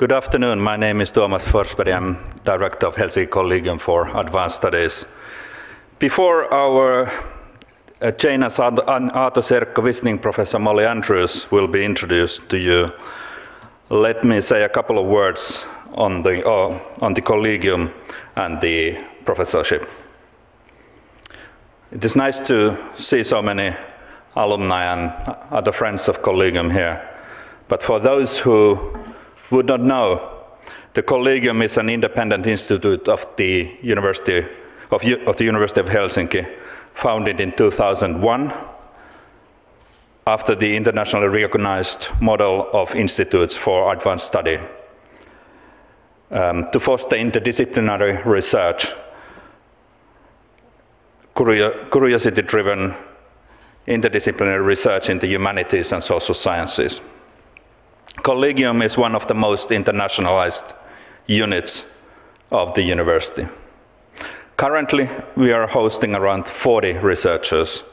Good afternoon. My name is Thomas Forsberg. I'm director of Helsinki Collegium for Advanced Studies. Before our uh, China's Aatos Erkko visiting professor Molly Andrews will be introduced to you, let me say a couple of words on the, uh, on the collegium and the professorship. It is nice to see so many alumni and other friends of Collegium here. But for those who would not know, the Collegium is an independent institute of the University of, of the University of Helsinki, founded in 2001 after the internationally recognized model of institutes for advanced study um, to foster interdisciplinary research, curiosity-driven interdisciplinary research in the humanities and social sciences. Collegium is one of the most internationalized units of the university. Currently, we are hosting around 40 researchers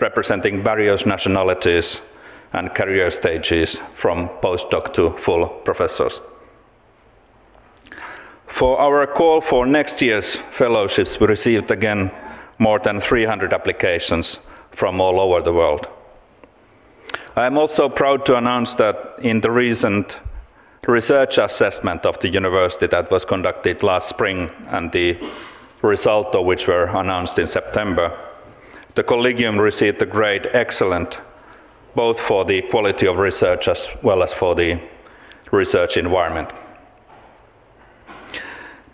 representing various nationalities and career stages from postdoc to full professors. For our call for next year's fellowships, we received again more than 300 applications from all over the world. I am also proud to announce that in the recent research assessment of the university that was conducted last spring and the result of which were announced in September, the Collegium received the grade excellent, both for the quality of research as well as for the research environment.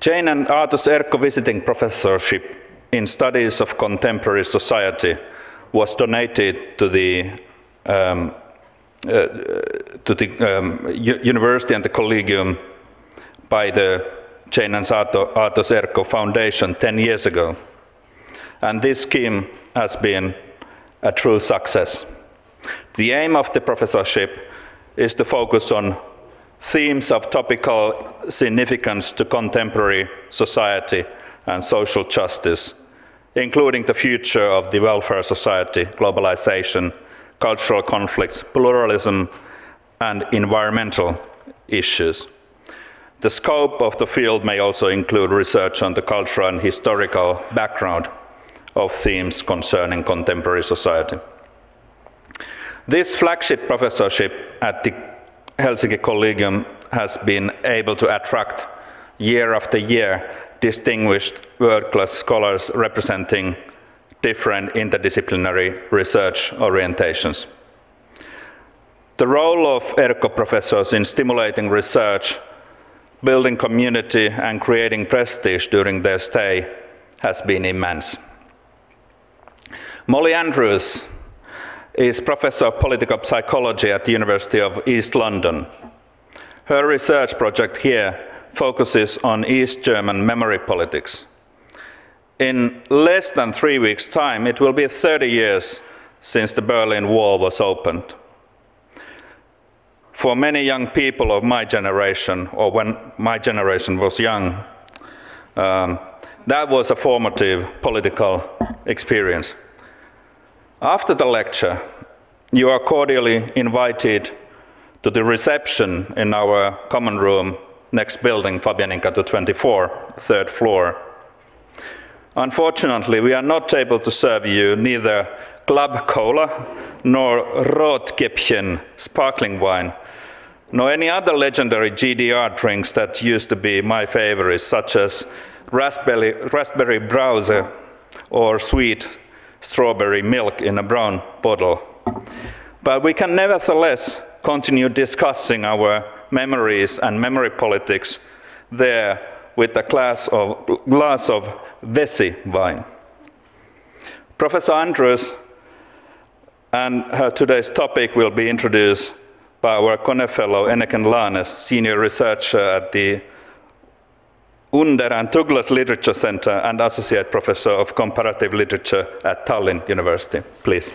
Jane and Aatos Erkko visiting professorship in studies of contemporary society was donated to the um, uh, to the um, university and the collegium by the Jane and Aato, Aatos Erkko Foundation 10 years ago. And this scheme has been a true success. The aim of the professorship is to focus on themes of topical significance to contemporary society and social justice including the future of the welfare society, globalization, cultural conflicts, pluralism, and environmental issues. The scope of the field may also include research on the cultural and historical background of themes concerning contemporary society. This flagship professorship at the Helsinki Collegium has been able to attract year after year distinguished world-class scholars representing different interdisciplinary research orientations. The role of Erkko professors in stimulating research, building community and creating prestige during their stay has been immense. Molly Andrews is professor of political psychology at the University of East London. Her research project here focuses on East German memory politics. In less than three weeks' time, it will be 30 years since the Berlin Wall was opened. For many young people of my generation, or when my generation was young, um, that was a formative political experience. After the lecture, you are cordially invited to the reception in our common room next building, Fabianinkatu 24, third floor. Unfortunately, we are not able to serve you neither club cola nor Rotkäppchen sparkling wine, nor any other legendary GDR drinks that used to be my favorites, such as raspberry, raspberry brause or sweet strawberry milk in a brown bottle. But we can nevertheless continue discussing our memories and memory politics there with a glass of, glass of Vesi wine. Professor Andrews and her today's topic will be introduced by our Kone Fellow Eneken Laanes, Senior Researcher at the Under and Tuglas Literature Center and Associate Professor of Comparative Literature at Tallinn University. Please.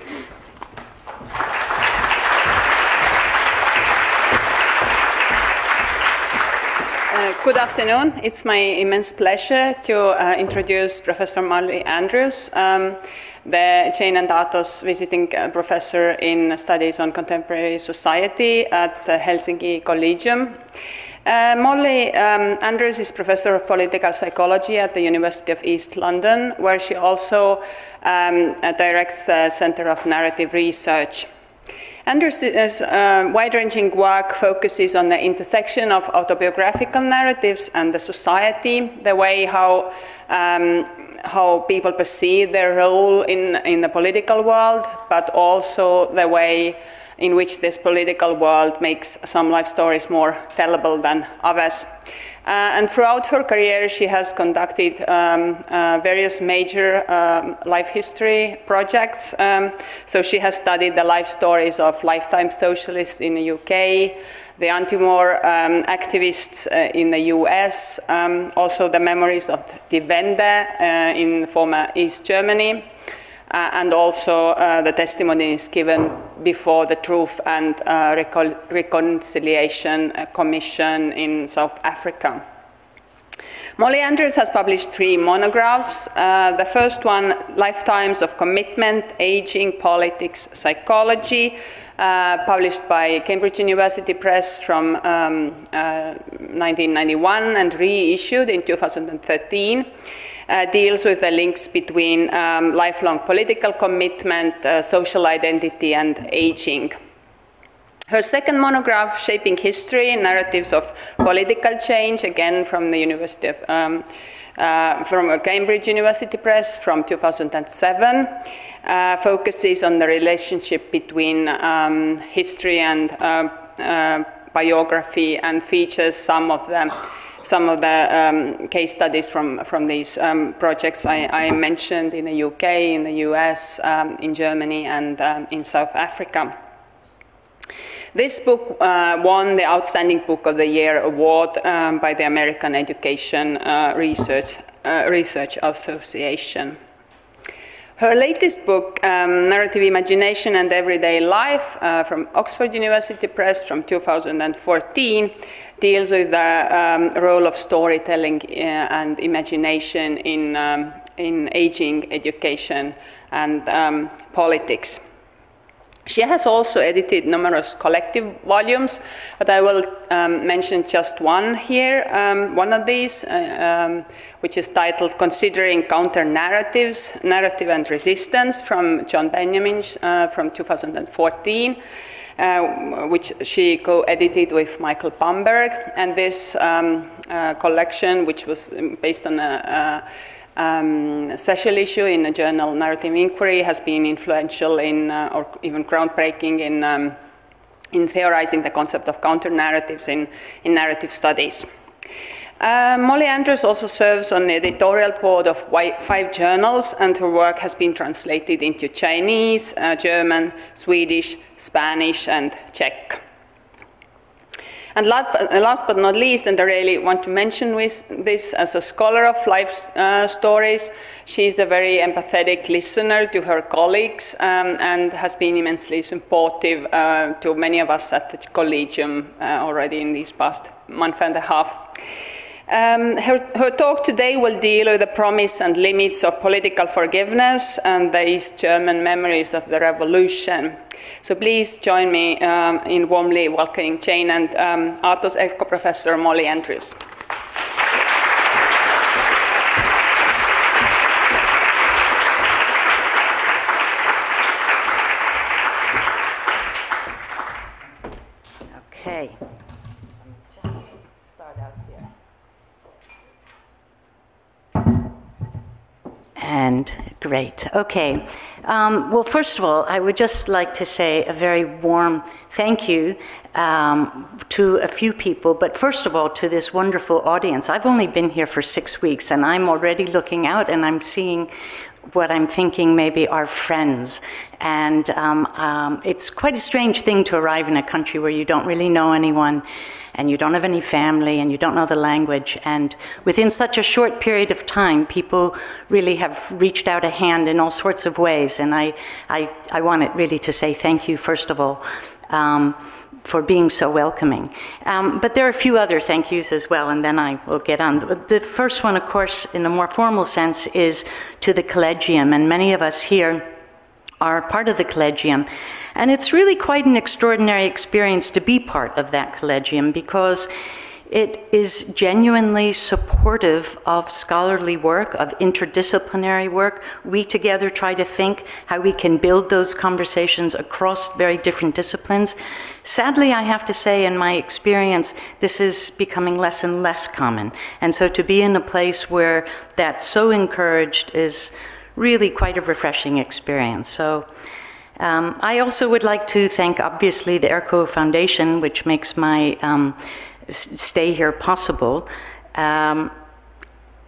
Good afternoon. It's my immense pleasure to uh, introduce Professor Molly Andrews, um, the Jane and Aatos visiting uh, professor in studies on contemporary society at the Helsinki Collegium. Uh, Molly um, Andrews is professor of political psychology at the University of East London, where she also um, directs the Center of Narrative Research. Andrews' uh, wide-ranging work focuses on the intersection of autobiographical narratives and the society, the way how um, how people perceive their role in, in the political world, but also the way in which this political world makes some life stories more tellable than others. Uh, and throughout her career, she has conducted um, uh, various major um, life history projects. Um, so she has studied the life stories of lifetime socialists in the UK, the anti-war um, activists uh, in the US, um, also the memories of the Wende uh, in former East Germany, uh, and also uh, the testimonies given before the Truth and uh, Recon Reconciliation Commission in South Africa. Molly Andrews has published three monographs. Uh, the first one, Lifetimes of Commitment, Aging, Politics, Psychology, uh, published by Cambridge University Press from um, uh, 1991 and reissued in 2013. Uh, deals with the links between um, lifelong political commitment, uh, social identity, and aging. Her second monograph, Shaping History, Narratives of Political Change, again from the University of, um, uh, from Cambridge University Press from 2007, uh, focuses on the relationship between um, history and uh, uh, biography and features some of them some of the um, case studies from, from these um, projects I, I, mentioned in the UK, in the US, um, in Germany, and um, in South Africa. This book uh, won the Outstanding Book of the Year award um, by the American Education uh, Research, uh, Research Association. Her latest book, um, Narrative Imagination and Everyday Life, uh, from Oxford University Press from 2014, deals with the um, role of storytelling uh, and imagination in, um, in aging education and um, politics. She has also edited numerous collective volumes, but I will um, mention just one here, um, one of these, uh, um, which is titled Considering Counter Narratives, Narrative and Resistance from John Benjamin uh, from 2014. Uh, which she co-edited with Michael Bamberg. And this um, uh, collection, which was based on a, a um, special issue in the journal Narrative Inquiry, has been influential in, uh, or even groundbreaking in, um, in theorizing the concept of counter-narratives in, in narrative studies. Uh, Molly Andrews also serves on the editorial board of five journals, and her work has been translated into Chinese, uh, German, Swedish, Spanish, and Czech. And last but, not least, and I really want to mention this as a scholar of life uh, stories, she's a very empathetic listener to her colleagues um, and has been immensely supportive uh, to many of us at the Collegium uh, already in these past month and a half. Um, her, her, talk today will deal with the promise and limits of political forgiveness and the East German memories of the revolution. So please join me um, in warmly welcoming Jane and um, Aatos Erkko professor Molly Andrews. And great. Okay. Um, well, first of all, I would just like to say a very warm thank you um, to a few people, but first of all, to this wonderful audience. I've only been here for six weeks, and I'm already looking out and I'm seeing what I'm thinking maybe are friends. And um, um, it's quite a strange thing to arrive in a country where you don't really know anyone and you don't have any family and you don't know the language. And within such a short period of time, people really have reached out a hand in all sorts of ways. And I, I, I wanted really to say thank you, first of all. Um, for being so welcoming. Um, but there are a few other thank yous as well, and then I will get on. The first one, of course, in a more formal sense, is to the Collegium, and many of us here are part of the Collegium. And it's really quite an extraordinary experience to be part of that Collegium because It is genuinely supportive of scholarly work, of interdisciplinary work. We together try to think how we can build those conversations across very different disciplines. Sadly, I have to say, in my experience, this is becoming less and less common. And so to be in a place where that's so encouraged is really quite a refreshing experience. So um, I also would like to thank, obviously, the Erkko Foundation, which makes my um, stay here possible. Um,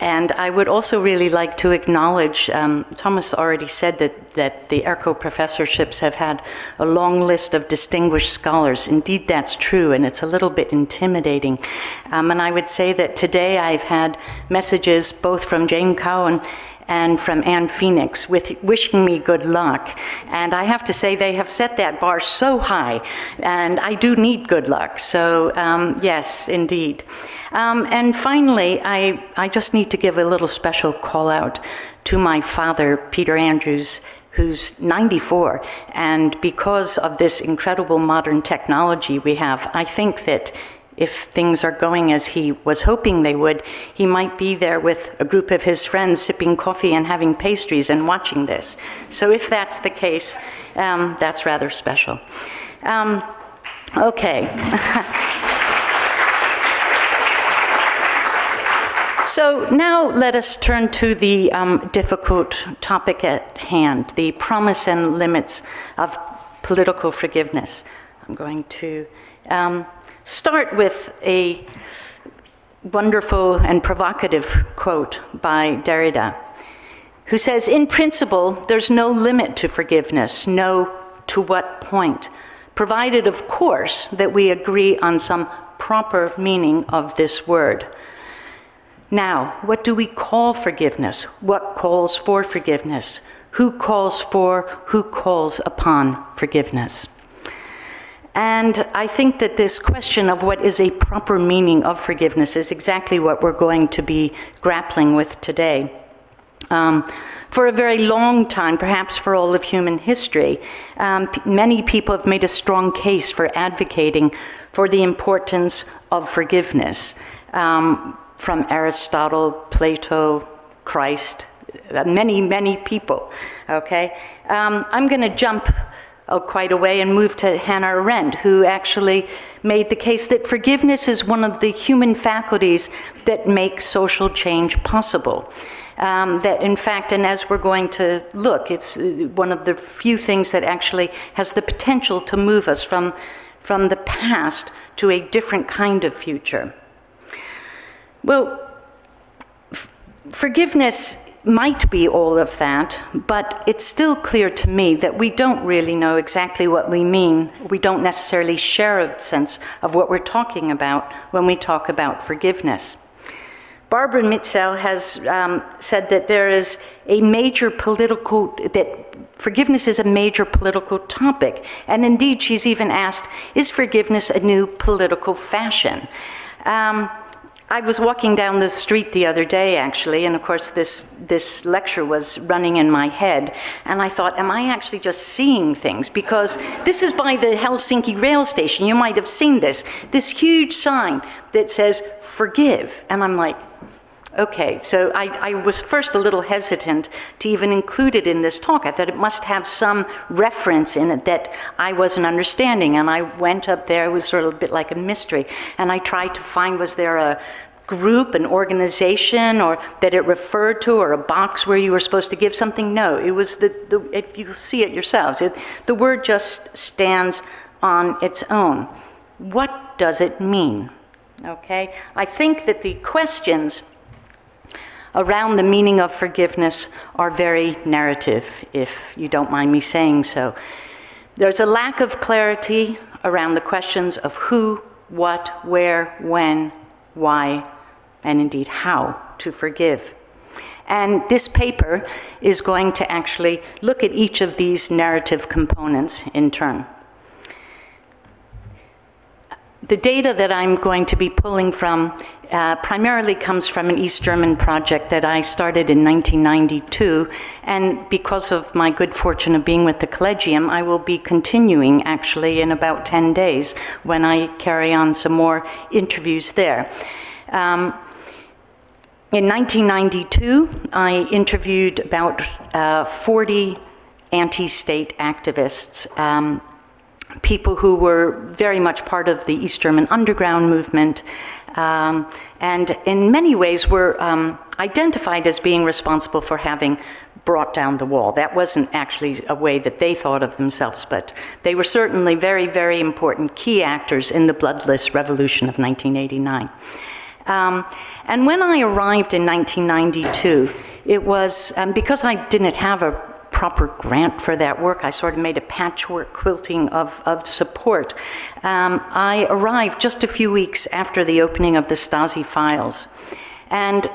and I would also really like to acknowledge, um, Thomas already said that, that the Erkko professorships have had a long list of distinguished scholars. Indeed, that's true, and it's a little bit intimidating. Um, and I would say that today I've had messages both from Jane Cowan and from Ann Phoenix with wishing me good luck. And I have to say, they have set that bar so high, and I do need good luck. So, um, yes, indeed. Um, and finally, I, I just need to give a little special call out to my father, Peter Andrews, who's 94. And because of this incredible modern technology we have, I think that if things are going as he was hoping they would, he might be there with a group of his friends sipping coffee and having pastries and watching this. So if that's the case, um, that's rather special. Um, okay. So now let us turn to the um, difficult topic at hand, the promise and limits of political forgiveness. I'm going to um, start with a wonderful and provocative quote by Derrida, who says, In principle, there's no limit to forgiveness, no to what point, provided, of course, that we agree on some proper meaning of this word. Now, what do we call forgiveness? What calls for forgiveness? Who calls for, who calls upon forgiveness? And I think that this question of what is a proper meaning of forgiveness is exactly what we're going to be grappling with today. Um, for a very long time, perhaps for all of human history, um, many people have made a strong case for advocating for the importance of forgiveness. Um, from Aristotle, Plato, Christ, uh, many, many people, okay? Um, I'm gonna jump uh, quite a way and moved to Hannah Arendt, who actually made the case that forgiveness is one of the human faculties that make social change possible. Um, that in fact, and as we're going to look, it's uh, one of the few things that actually has the potential to move us from, from the past to a different kind of future. Well, forgiveness might be all of that, but it's still clear to me that we don't really know exactly what we mean. We don't necessarily share a sense of what we're talking about when we talk about forgiveness. Barbara Misztal has um, said that there is a major political, that forgiveness is a major political topic. And indeed, she's even asked, is forgiveness a new political fashion? Um, I was walking down the street the other day, actually, and of course, this, this lecture was running in my head. And I thought, am I actually just seeing things? Because this is by the Helsinki rail station. You might have seen this. This huge sign that says, forgive. And I'm like, Okay, so I, I, was first a little hesitant to even include it in this talk. I thought it must have some reference in it that I wasn't understanding. And I went up there, it was sort of a bit like a mystery. And I tried to find was there a group, an organization, or that it referred to, or a box where you were supposed to give something? No, it was the, the if you see it yourselves, it, the word just stands on its own. What does it mean? Okay, I think that the questions around the meaning of forgiveness are very narrative, if you don't mind me saying so. There's a lack of clarity around the questions of who, what, where, when, why, and indeed how to forgive. And this paper is going to actually look at each of these narrative components in turn. The data that I'm going to be pulling from uh, primarily comes from an East German project that I started in 1992. And because of my good fortune of being with the Collegium, I will be continuing actually in about 10 days when I carry on some more interviews there. Um, in 1992, I interviewed about uh, 40 anti state activists. Um, people who were very much part of the East German underground movement, um, and in many ways were um, identified as being responsible for having brought down the wall. That wasn't actually a way that they thought of themselves, but they were certainly very, very important key actors in the bloodless revolution of 1989. Um, and when I arrived in 1992, it was um, because I didn't have a proper grant for that work. I sort of made a patchwork quilting of, of support. Um, I arrived just a few weeks after the opening of the Stasi files. And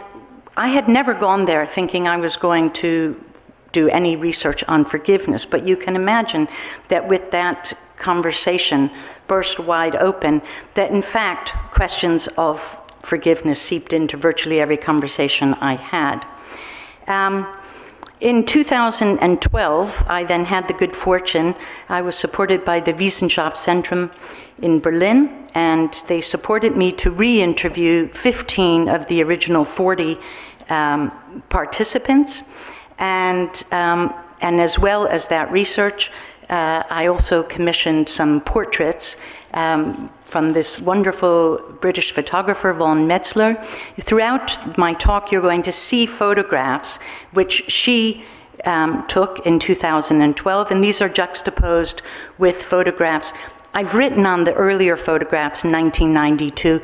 I had never gone there thinking I was going to do any research on forgiveness, but you can imagine that with that conversation burst wide open, that in fact questions of forgiveness seeped into virtually every conversation I had. Um, in 2012, I then had the good fortune, I was supported by the Wissenschaftszentrum in Berlin, and they supported me to re interview 15 of the original 40 um, participants. And, um, and as well as that research, uh, I also commissioned some portraits um, from this wonderful British photographer, Von Metzler. Throughout my talk, you're going to see photographs which she um, took in 2012, and these are juxtaposed with photographs. I've written on the earlier photographs, 1992.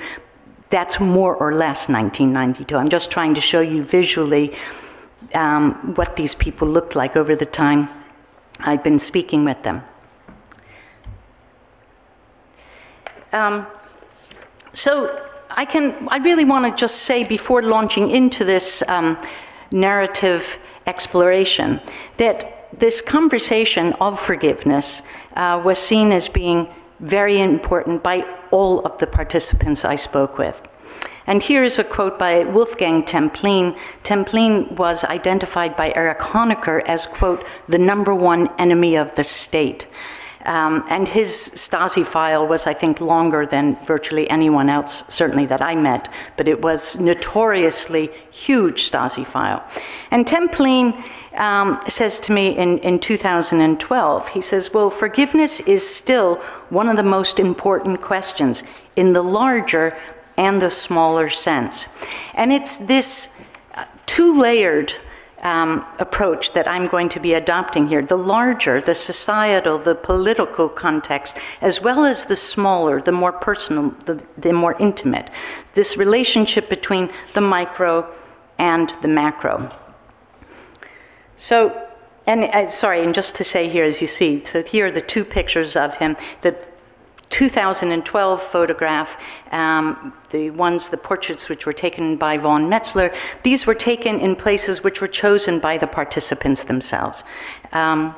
That's more or less 1992. I'm just trying to show you visually um, what these people looked like over the time I've been speaking with them. Um, so I can, I really want to just say before launching into this um, narrative exploration that this conversation of forgiveness uh, was seen as being very important by all of the participants I spoke with. And here is a quote by Wolfgang Templin. Templin was identified by Erich Honecker as, quote, the number one enemy of the state. Um, and his Stasi file was, I think, longer than virtually anyone else, certainly that I met, but it was notoriously huge Stasi file. And Templin um, says to me in, in 2012, he says, Well, forgiveness is still one of the most important questions in the larger and the smaller sense. And it's this uh, two layered um, approach that I'm going to be adopting here the larger, the societal, the political context, as well as the smaller, the more personal, the, the more intimate. This relationship between the micro and the macro. So, and uh, sorry, and just to say here, as you see, so here are the two pictures of him. The 2012 photograph, um, the ones, the portraits which were taken by von Metzler, these were taken in places which were chosen by the participants themselves. Um,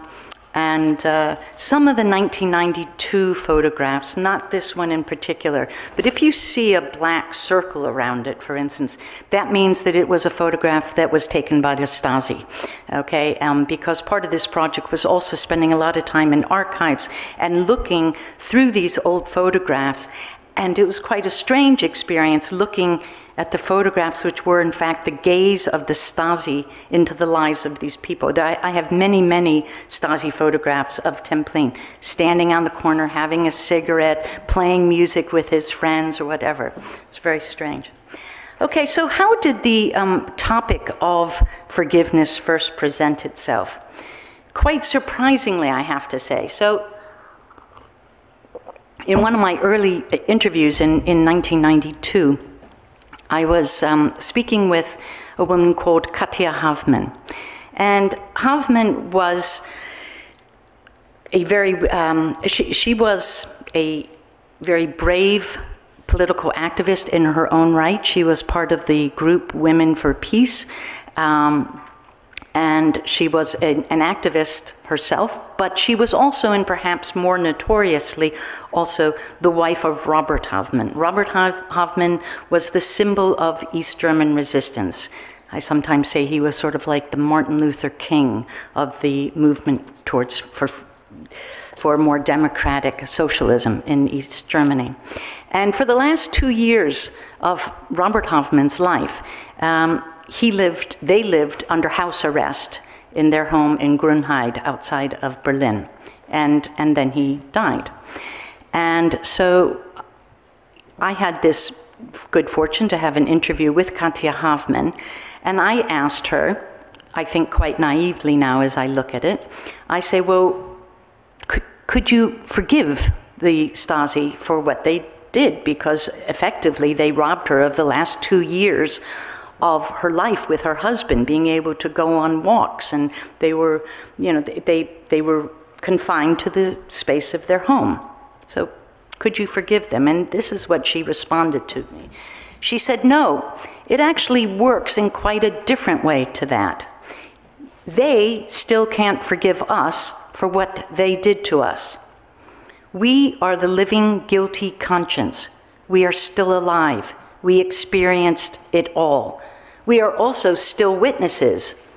and uh, some of the 1992 photographs, not this one in particular, but if you see a black circle around it, for instance, that means that it was a photograph that was taken by the Stasi, okay? Um, because part of this project was also spending a lot of time in archives and looking through these old photographs, and it was quite a strange experience looking at the photographs, which were in fact the gaze of the Stasi into the lives of these people. I have many, many Stasi photographs of Templin standing on the corner, having a cigarette, playing music with his friends or whatever. It's very strange. Okay, so how did the um, topic of forgiveness first present itself? Quite surprisingly, I have to say. So, in one of my early interviews in, in 1992, I was um, speaking with a woman called Katja Havemann. And Havemann was a very, um, she, she was a very brave political activist in her own right. She was part of the group Women for Peace. Um, and she was an, activist herself, but she was also, and perhaps more notoriously, also the wife of Robert Havemann. Robert Havemann was the symbol of East German resistance. I sometimes say he was sort of like the Martin Luther King of the movement towards for, for more democratic socialism in East Germany. And for the last two years of Robert Havemann's life, um, he lived, they lived under house arrest in their home in Grünheide outside of Berlin. And, and then he died. And so I had this good fortune to have an interview with Katja Havemann, and I asked her, I think quite naively now as I look at it, I say, well, could, could you forgive the Stasi for what they did? Because effectively they robbed her of the last two years of her life with her husband, being able to go on walks, and they were, you know, they, they were confined to the space of their home. So could you forgive them? And this is what she responded to me. She said, no, it actually works in quite a different way to that. They still can't forgive us for what they did to us. We are the living guilty conscience. We are still alive. We experienced it all we are also still witnesses.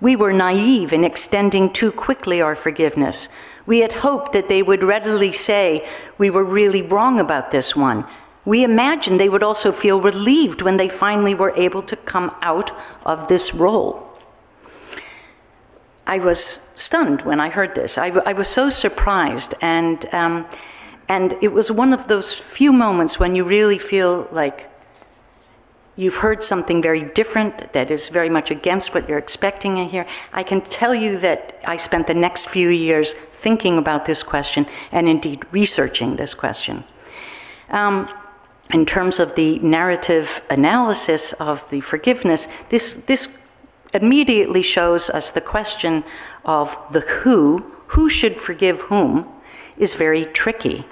We were naive in extending too quickly our forgiveness. We had hoped that they would readily say, We were really wrong about this one. We imagined they would also feel relieved when they finally were able to come out of this role. I was stunned when I heard this. I, I was so surprised, and, um, and it was one of those few moments when you really feel like You've heard something very different that is very much against what you're expecting to hear. I can tell you that I spent the next few years thinking about this question and indeed researching this question. Um, in terms of the narrative analysis of the forgiveness, this, this immediately shows us the question of the who, who should forgive whom, is very tricky.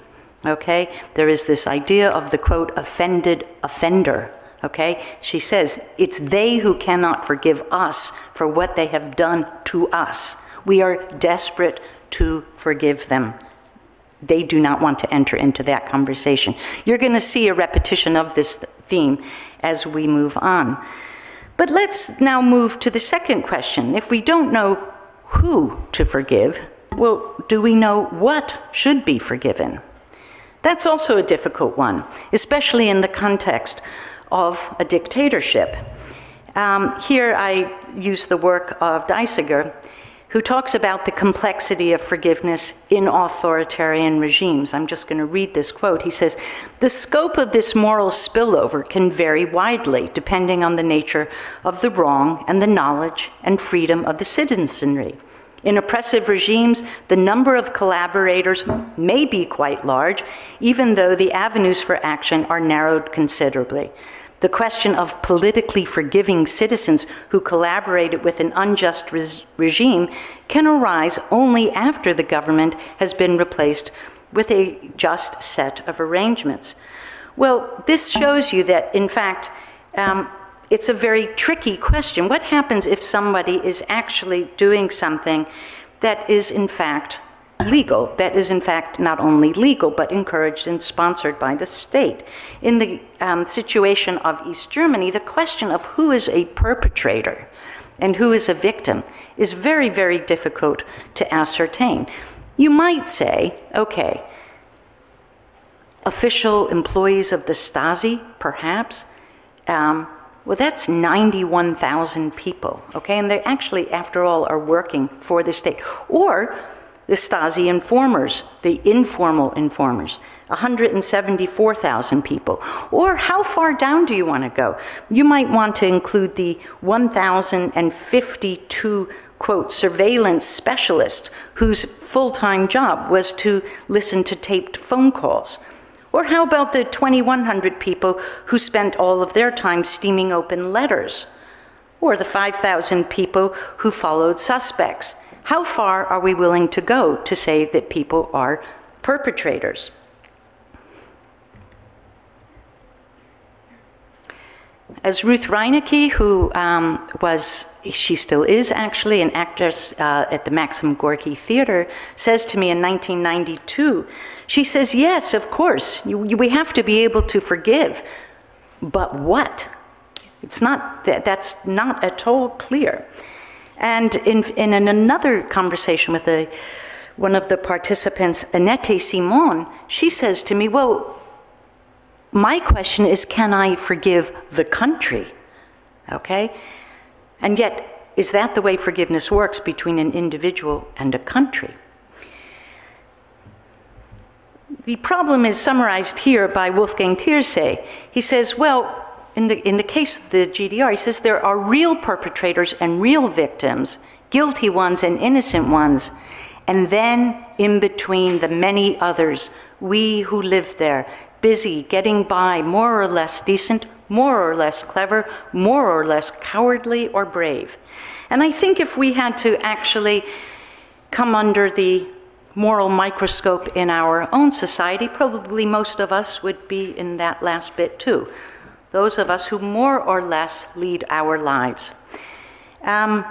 Okay? There is this idea of the quote, offended offender Okay? She says, it's they who cannot forgive us for what they have done to us. We are desperate to forgive them. They do not want to enter into that conversation. You're going to see a repetition of this theme as we move on. But let's now move to the second question. If we don't know who to forgive, well, do we know what should be forgiven? That's also a difficult one, especially in the context of a dictatorship. Um, here I use the work of Digeser, who talks about the complexity of forgiveness in authoritarian regimes. I'm just going to read this quote. He says, The scope of this moral spillover can vary widely depending on the nature of the wrong and the knowledge and freedom of the citizenry. In oppressive regimes, the number of collaborators may be quite large, even though the avenues for action are narrowed considerably. The question of politically forgiving citizens who collaborated with an unjust regime can arise only after the government has been replaced with a just set of arrangements. Well, this shows you that, in fact, um, it's a very tricky question. What happens if somebody is actually doing something that is in fact legal, that is in fact not only legal, but encouraged and sponsored by the state? In the um, situation of East Germany, the question of who is a perpetrator and who is a victim is very, very difficult to ascertain. You might say, okay, official employees of the Stasi, perhaps, um, well, that's 91,000 people, okay? And they actually, after all, are working for the state. Or the Stasi informers, the informal informers, 174,000 people. Or how far down do you want to go? You might want to include the 1,052 quote, surveillance specialists whose full time job was to listen to taped phone calls. Or how about the 2,100 people who spent all of their time steaming open letters? Or the 5,000 people who followed suspects? How far are we willing to go to say that people are perpetrators? As Ruth Reinecke, who um, was, she still is actually, an actress uh, at the Maxim Gorky Theater, says to me in 1992, she says, Yes, of course, you, you, we have to be able to forgive, but what? It's not, that, that's not at all clear. And in, in another conversation with a, one of the participants, Annette Simon, she says to me, Well, my question is can I forgive the country? Okay? And yet, is that the way forgiveness works between an individual and a country? The problem is summarized here by Wolfgang Thierse. He says, well, in the, in the case of the GDR, he says there are real perpetrators and real victims, guilty ones and innocent ones, and then in between the many others, we who live there, busy getting by, more or less decent, more or less clever, more or less cowardly or brave. And I think if we had to actually come under the moral microscope in our own society, probably most of us would be in that last bit too those of us who more or less lead our lives. Um,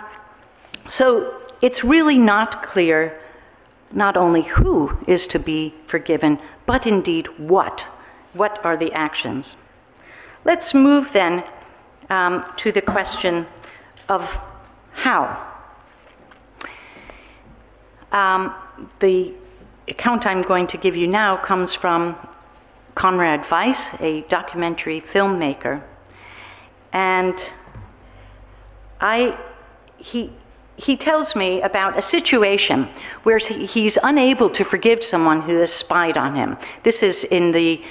so it's really not clear not only who is to be forgiven, but indeed what. What are the actions? Let's move then um, to the question of how. Um, the account I'm going to give you now comes from Konrad Weiss, a documentary filmmaker. And I, he, he tells me about a situation where he's unable to forgive someone who has spied on him. This is in the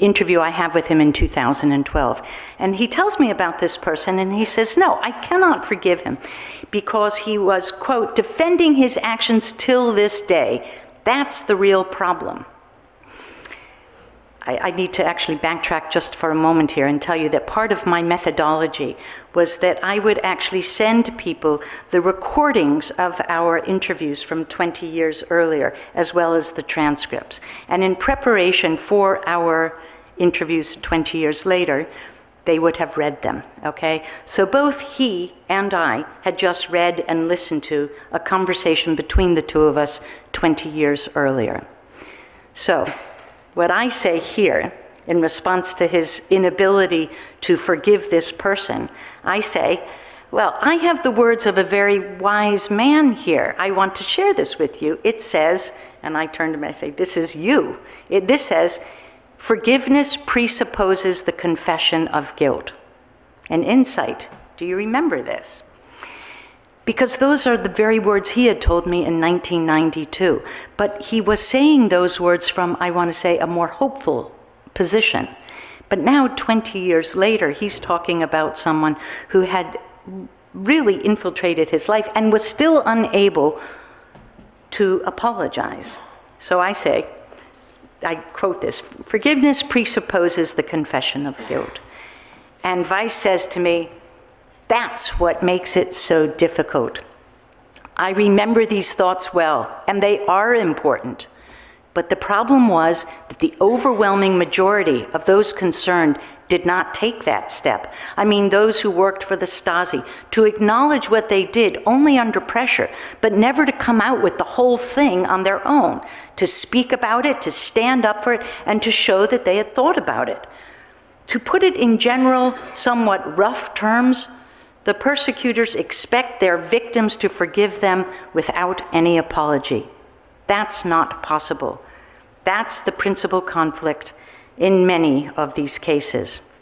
interview I have with him in 2012. And he tells me about this person, and he says, No, I cannot forgive him because he was, quote, defending his actions till this day. That's the real problem. I, I, need to actually backtrack just for a moment here and tell you that part of my methodology was that I would actually send people the recordings of our interviews from 20 years earlier, as well as the transcripts. And in preparation for our interviews 20 years later, they would have read them, okay? So both he and I had just read and listened to a conversation between the two of us 20 years earlier. So what I say here, in response to his inability to forgive this person, I say, Well, I have the words of a very wise man here. I want to share this with you. It says, and I turn to him and I say, This is you. It, this says, Forgiveness presupposes the confession of guilt. An insight. Do you remember this? Because those are the very words he had told me in 1992. But he was saying those words from, I want to say, a more hopeful position. But now, 20 years later, he's talking about someone who had really infiltrated his life and was still unable to apologize. So I say, I quote this forgiveness presupposes the confession of guilt. And Weiss says to me, that's what makes it so difficult. I remember these thoughts well, and they are important. But the problem was that the overwhelming majority of those concerned did not take that step. I mean, those who worked for the Stasi, to acknowledge what they did only under pressure, but never to come out with the whole thing on their own, to speak about it, to stand up for it, and to show that they had thought about it. To put it in general, somewhat rough terms, the persecutors expect their victims to forgive them without any apology. That's not possible. That's the principal conflict in many of these cases.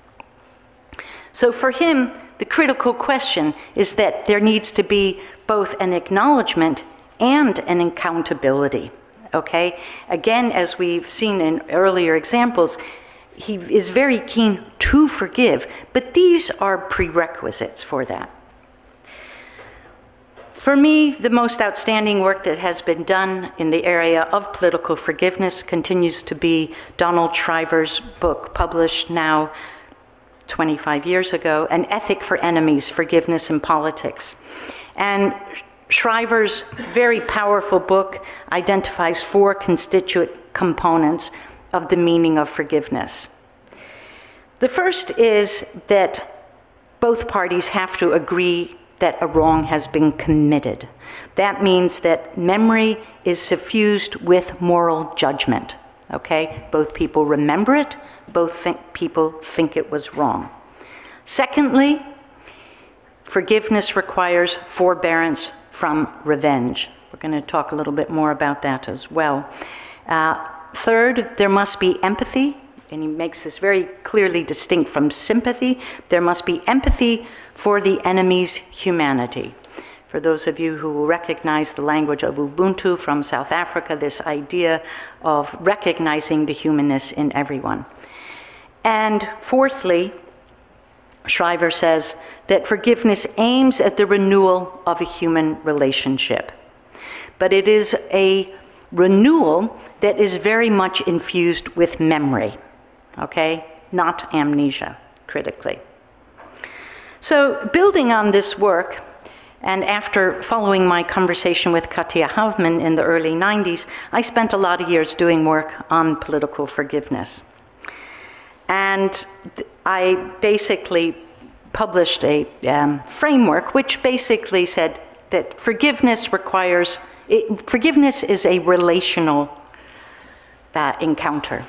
So for him, the critical question is that there needs to be both an acknowledgement and an accountability. Okay? Again, as we've seen in earlier examples, he is very keen to forgive, but these are prerequisites for that. For me, the most outstanding work that has been done in the area of political forgiveness continues to be Donald Shriver's book, published now 25 years ago, An Ethic for Enemies Forgiveness in Politics. And Shriver's very powerful book identifies four constituent components of the meaning of forgiveness. The first is that both parties have to agree that a wrong has been committed. That means that memory is suffused with moral judgment. Okay? Both people remember it, both think, people think it was wrong. Secondly, forgiveness requires forbearance from revenge. We're going to talk a little bit more about that as well. Uh, third, there must be empathy, and he makes this very clearly distinct from sympathy. There must be empathy for the enemy's humanity. For those of you who recognize the language of Ubuntu from South Africa, this idea of recognizing the humanness in everyone. And fourthly, Shriver says that forgiveness aims at the renewal of a human relationship. But it is a renewal that is very much infused with memory, okay? Not amnesia, critically. So, building on this work, and after following my conversation with Katja Havemann in the early 90s, I spent a lot of years doing work on political forgiveness. And I basically published a um, framework which basically said that forgiveness requires, it, forgiveness is a relational uh, encounter.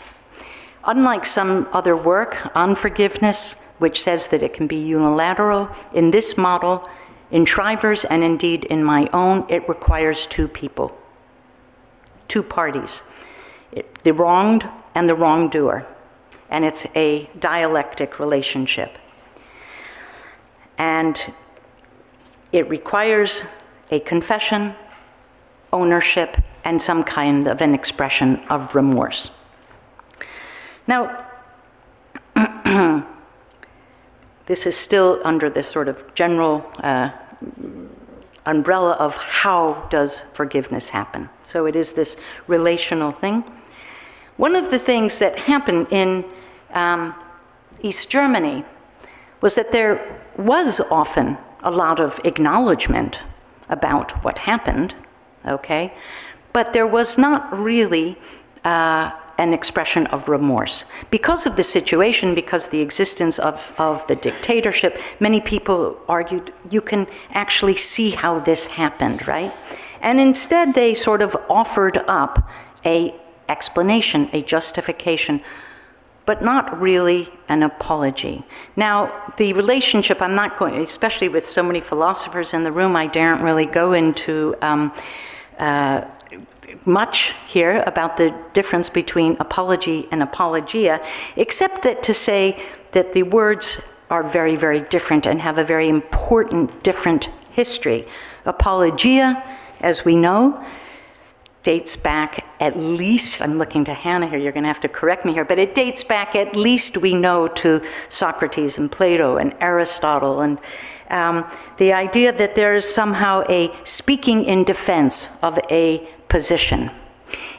Unlike some other work on forgiveness, which says that it can be unilateral, in this model, in Shriver's and indeed in my own, it requires two people, two parties, the wronged and the wrongdoer and it's a dialectic relationship. And it requires a confession, ownership, and some kind of an expression of remorse. Now, this is still under this sort of general uh, umbrella of how does forgiveness happen. So it is this relational thing. One of the things that happened in um, East Germany was that there was often a lot of acknowledgement about what happened, okay? But there was not really uh, an expression of remorse. Because of the situation, because the existence of, of the dictatorship, many people argued you can actually see how this happened, right? And instead, they sort of offered up a explanation, a justification but not really an apology. Now, the relationship, I'm not going, especially with so many philosophers in the room, I daren't really go into um, uh, much here about the difference between apology and apologia, except that to say that the words are very, very different and have a very important, different history. Apologia, as we know, dates back at least, I'm looking to Hannah here, you're going to have to correct me here, but it dates back at least we know to Socrates and Plato and Aristotle and um, the idea that there is somehow a speaking in defense of a position.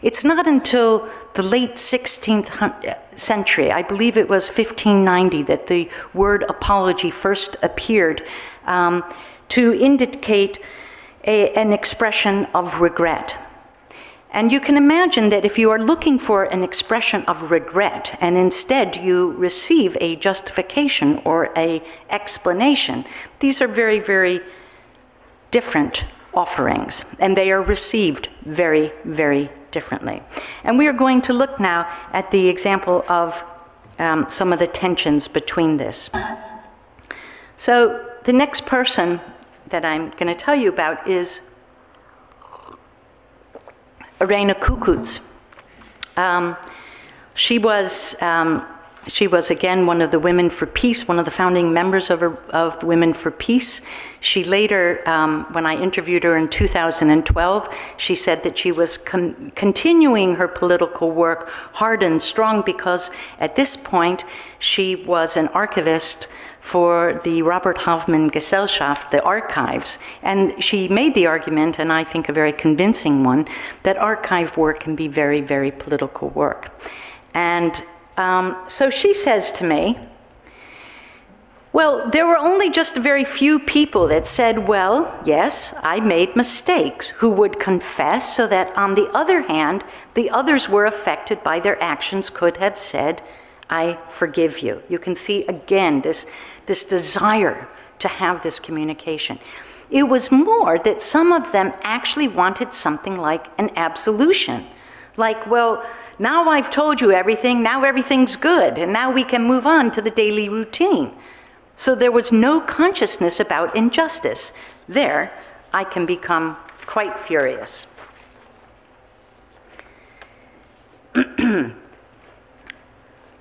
It's not until the late 16th century, I believe it was 1590, that the word apology first appeared um, to indicate a, an expression of regret and you can imagine that if you are looking for an expression of regret and instead you receive a justification or a explanation, these are very, very different offerings, and they are received very, very differently. And we are going to look now at the example of um, some of the tensions between this. So the next person that I'm going to tell you about is Irena Kukutz. Um, she was um, she was again one of the Women for Peace, one of the founding members of, of Women for Peace. She later, um, when I interviewed her in 2012, she said that she was con continuing her political work hard and strong because at this point she was an archivist for the Robert Havemann Gesellschaft, the archives. And she made the argument, and I think a very convincing one, that archive work can be very, very political work. And um, so she says to me, well, there were only just a very few people that said, well, yes, I made mistakes, who would confess, so that on the other hand, the others were affected by their actions could have said, I forgive you. You can see again this, this desire to have this communication. It was more that some of them actually wanted something like an absolution. Like, well, now I've told you everything, now everything's good, and now we can move on to the daily routine. So there was no consciousness about injustice. There, I can become quite furious.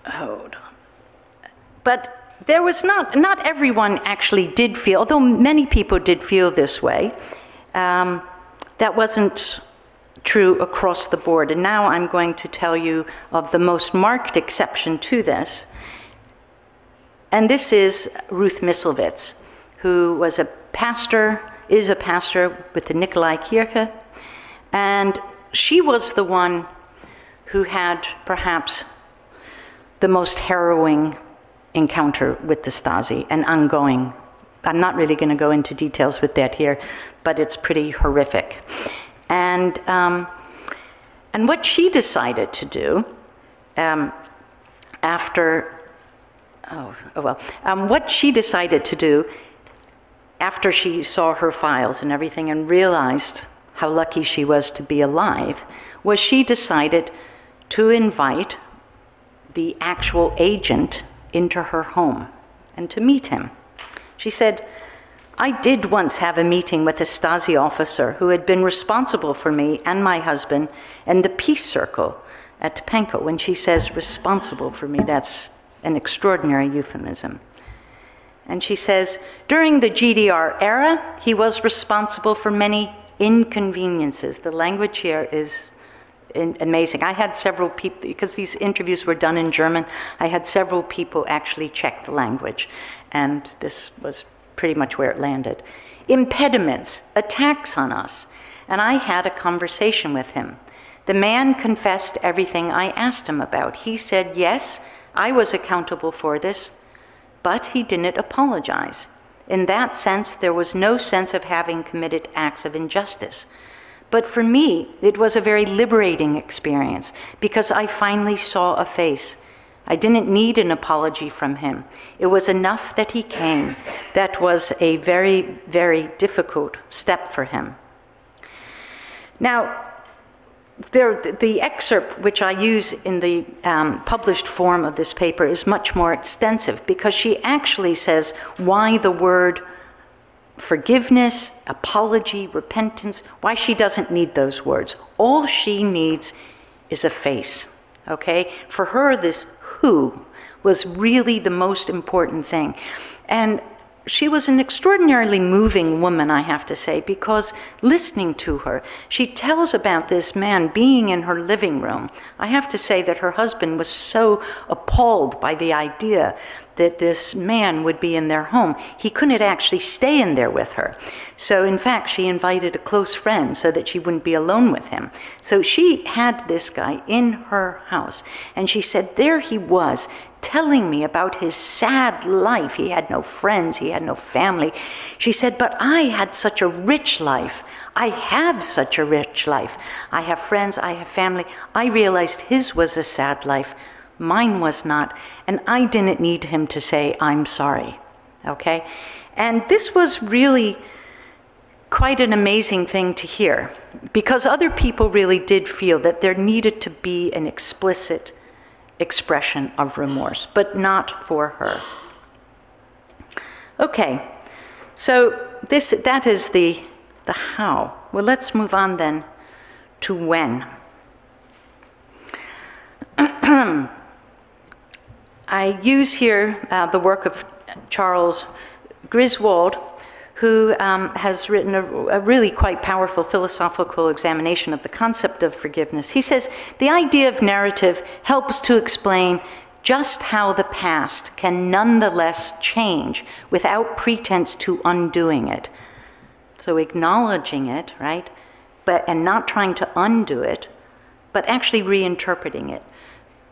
Hold on. But there was not, not everyone actually did feel, although many people did feel this way, um, that wasn't true across the board. And now I'm going to tell you of the most marked exception to this. And this is Ruth Misselwitz, who was a pastor, is a pastor with the Nikolai Kirche. And she was the one who had perhaps the most harrowing encounter with the Stasi and ongoing. I'm not really going to go into details with that here, but it's pretty horrific. And, um, and what she decided to do um, after, oh, oh well, um, what she decided to do after she saw her files and everything and realized how lucky she was to be alive was she decided to invite the actual agent into her home and to meet him. She said, I did once have a meeting with a Stasi officer who had been responsible for me and my husband and the peace circle at Pankow. When she says responsible for me, that's an extraordinary euphemism. And she says, during the GDR era, he was responsible for many inconveniences. The language here is amazing. I had several people, because these interviews were done in German, I had several people actually check the language, and this was pretty much where it landed. Impediments, attacks on us, and I had a conversation with him. The man confessed everything I asked him about. He said, yes, I was accountable for this, but he didn't apologize. In that sense, there was no sense of having committed acts of injustice. But for me, it was a very liberating experience because I finally saw a face. I didn't need an apology from him. It was enough that he came. That was a very, very difficult step for him. Now, there, the excerpt which I use in the um, published form of this paper is much more extensive because she actually says why the word forgiveness, apology, repentance, why she doesn't need those words. All she needs is a face, okay? For her, this who was really the most important thing. And she was an extraordinarily moving woman, I have to say, because listening to her, she tells about this man being in her living room. I have to say that her husband was so appalled by the idea that this man would be in their home. He couldn't actually stay in there with her. So, in fact, she invited a close friend so that she wouldn't be alone with him. So, she had this guy in her house, and she said, There he was, telling me about his sad life. He had no friends, he had no family. She said, But I had such a rich life. I have such a rich life. I have friends, I have family. I realized his was a sad life. Mine was not. And I didn't need him to say, I'm sorry. Okay? And this was really quite an amazing thing to hear because other people really did feel that there needed to be an explicit expression of remorse, but not for her. Okay, so this, that is the, the how. Well, let's move on then to when. I use here uh, the work of Charles Griswold, who um, has written a, a, really quite powerful philosophical examination of the concept of forgiveness. He says the idea of narrative helps to explain just how the past can nonetheless change without pretense to undoing it. So acknowledging it, right, but and not trying to undo it, but actually reinterpreting it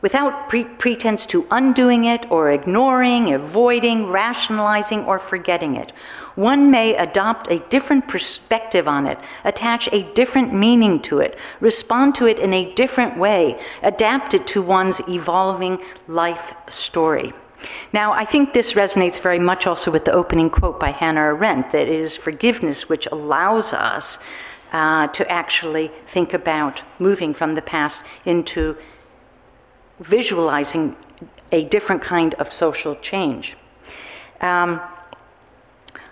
without pre pretense to undoing it or ignoring, avoiding, rationalizing, or forgetting it. One may adopt a different perspective on it, attach a different meaning to it, respond to it in a different way, adapt it to one's evolving life story. Now, I think this resonates very much also with the opening quote by Hannah Arendt that it is forgiveness which allows us uh, to actually think about moving from the past into visualizing a different kind of social change. Um,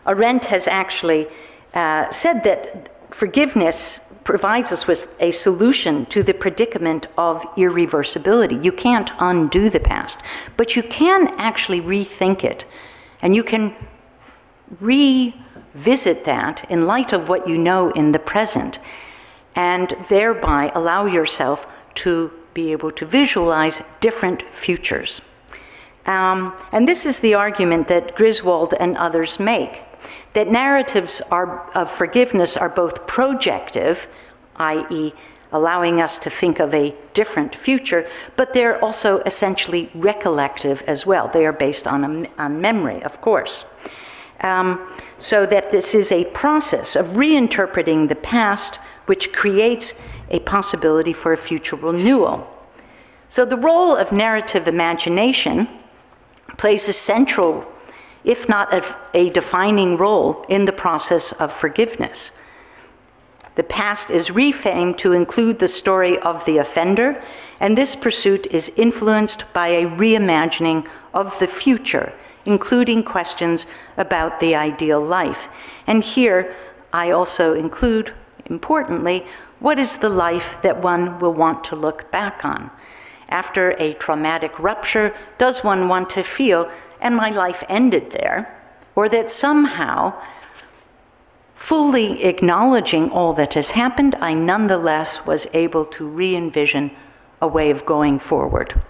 Arendt has actually uh, said that forgiveness provides us with a solution to the predicament of irreversibility. You can't undo the past, but you can actually rethink it, and you can revisit that in light of what you know in the present, and thereby allow yourself to be able to visualize different futures. Um, and this is the argument that Griswold and others make that narratives are, of forgiveness are both projective, i.e., allowing us to think of a different future, but they're also essentially recollective as well. They are based on, on memory, of course. Um, so that this is a process of reinterpreting the past, which creates a possibility for a future renewal. So the role of narrative imagination plays a central, if not a, a defining role, in the process of forgiveness. The past is reframed to include the story of the offender, and this pursuit is influenced by a reimagining of the future, including questions about the ideal life. And here I also include, importantly, what is the life that one will want to look back on? After a traumatic rupture, does one want to feel, and my life ended there? Or that somehow, fully acknowledging all that has happened, I nonetheless was able to re envision a way of going forward,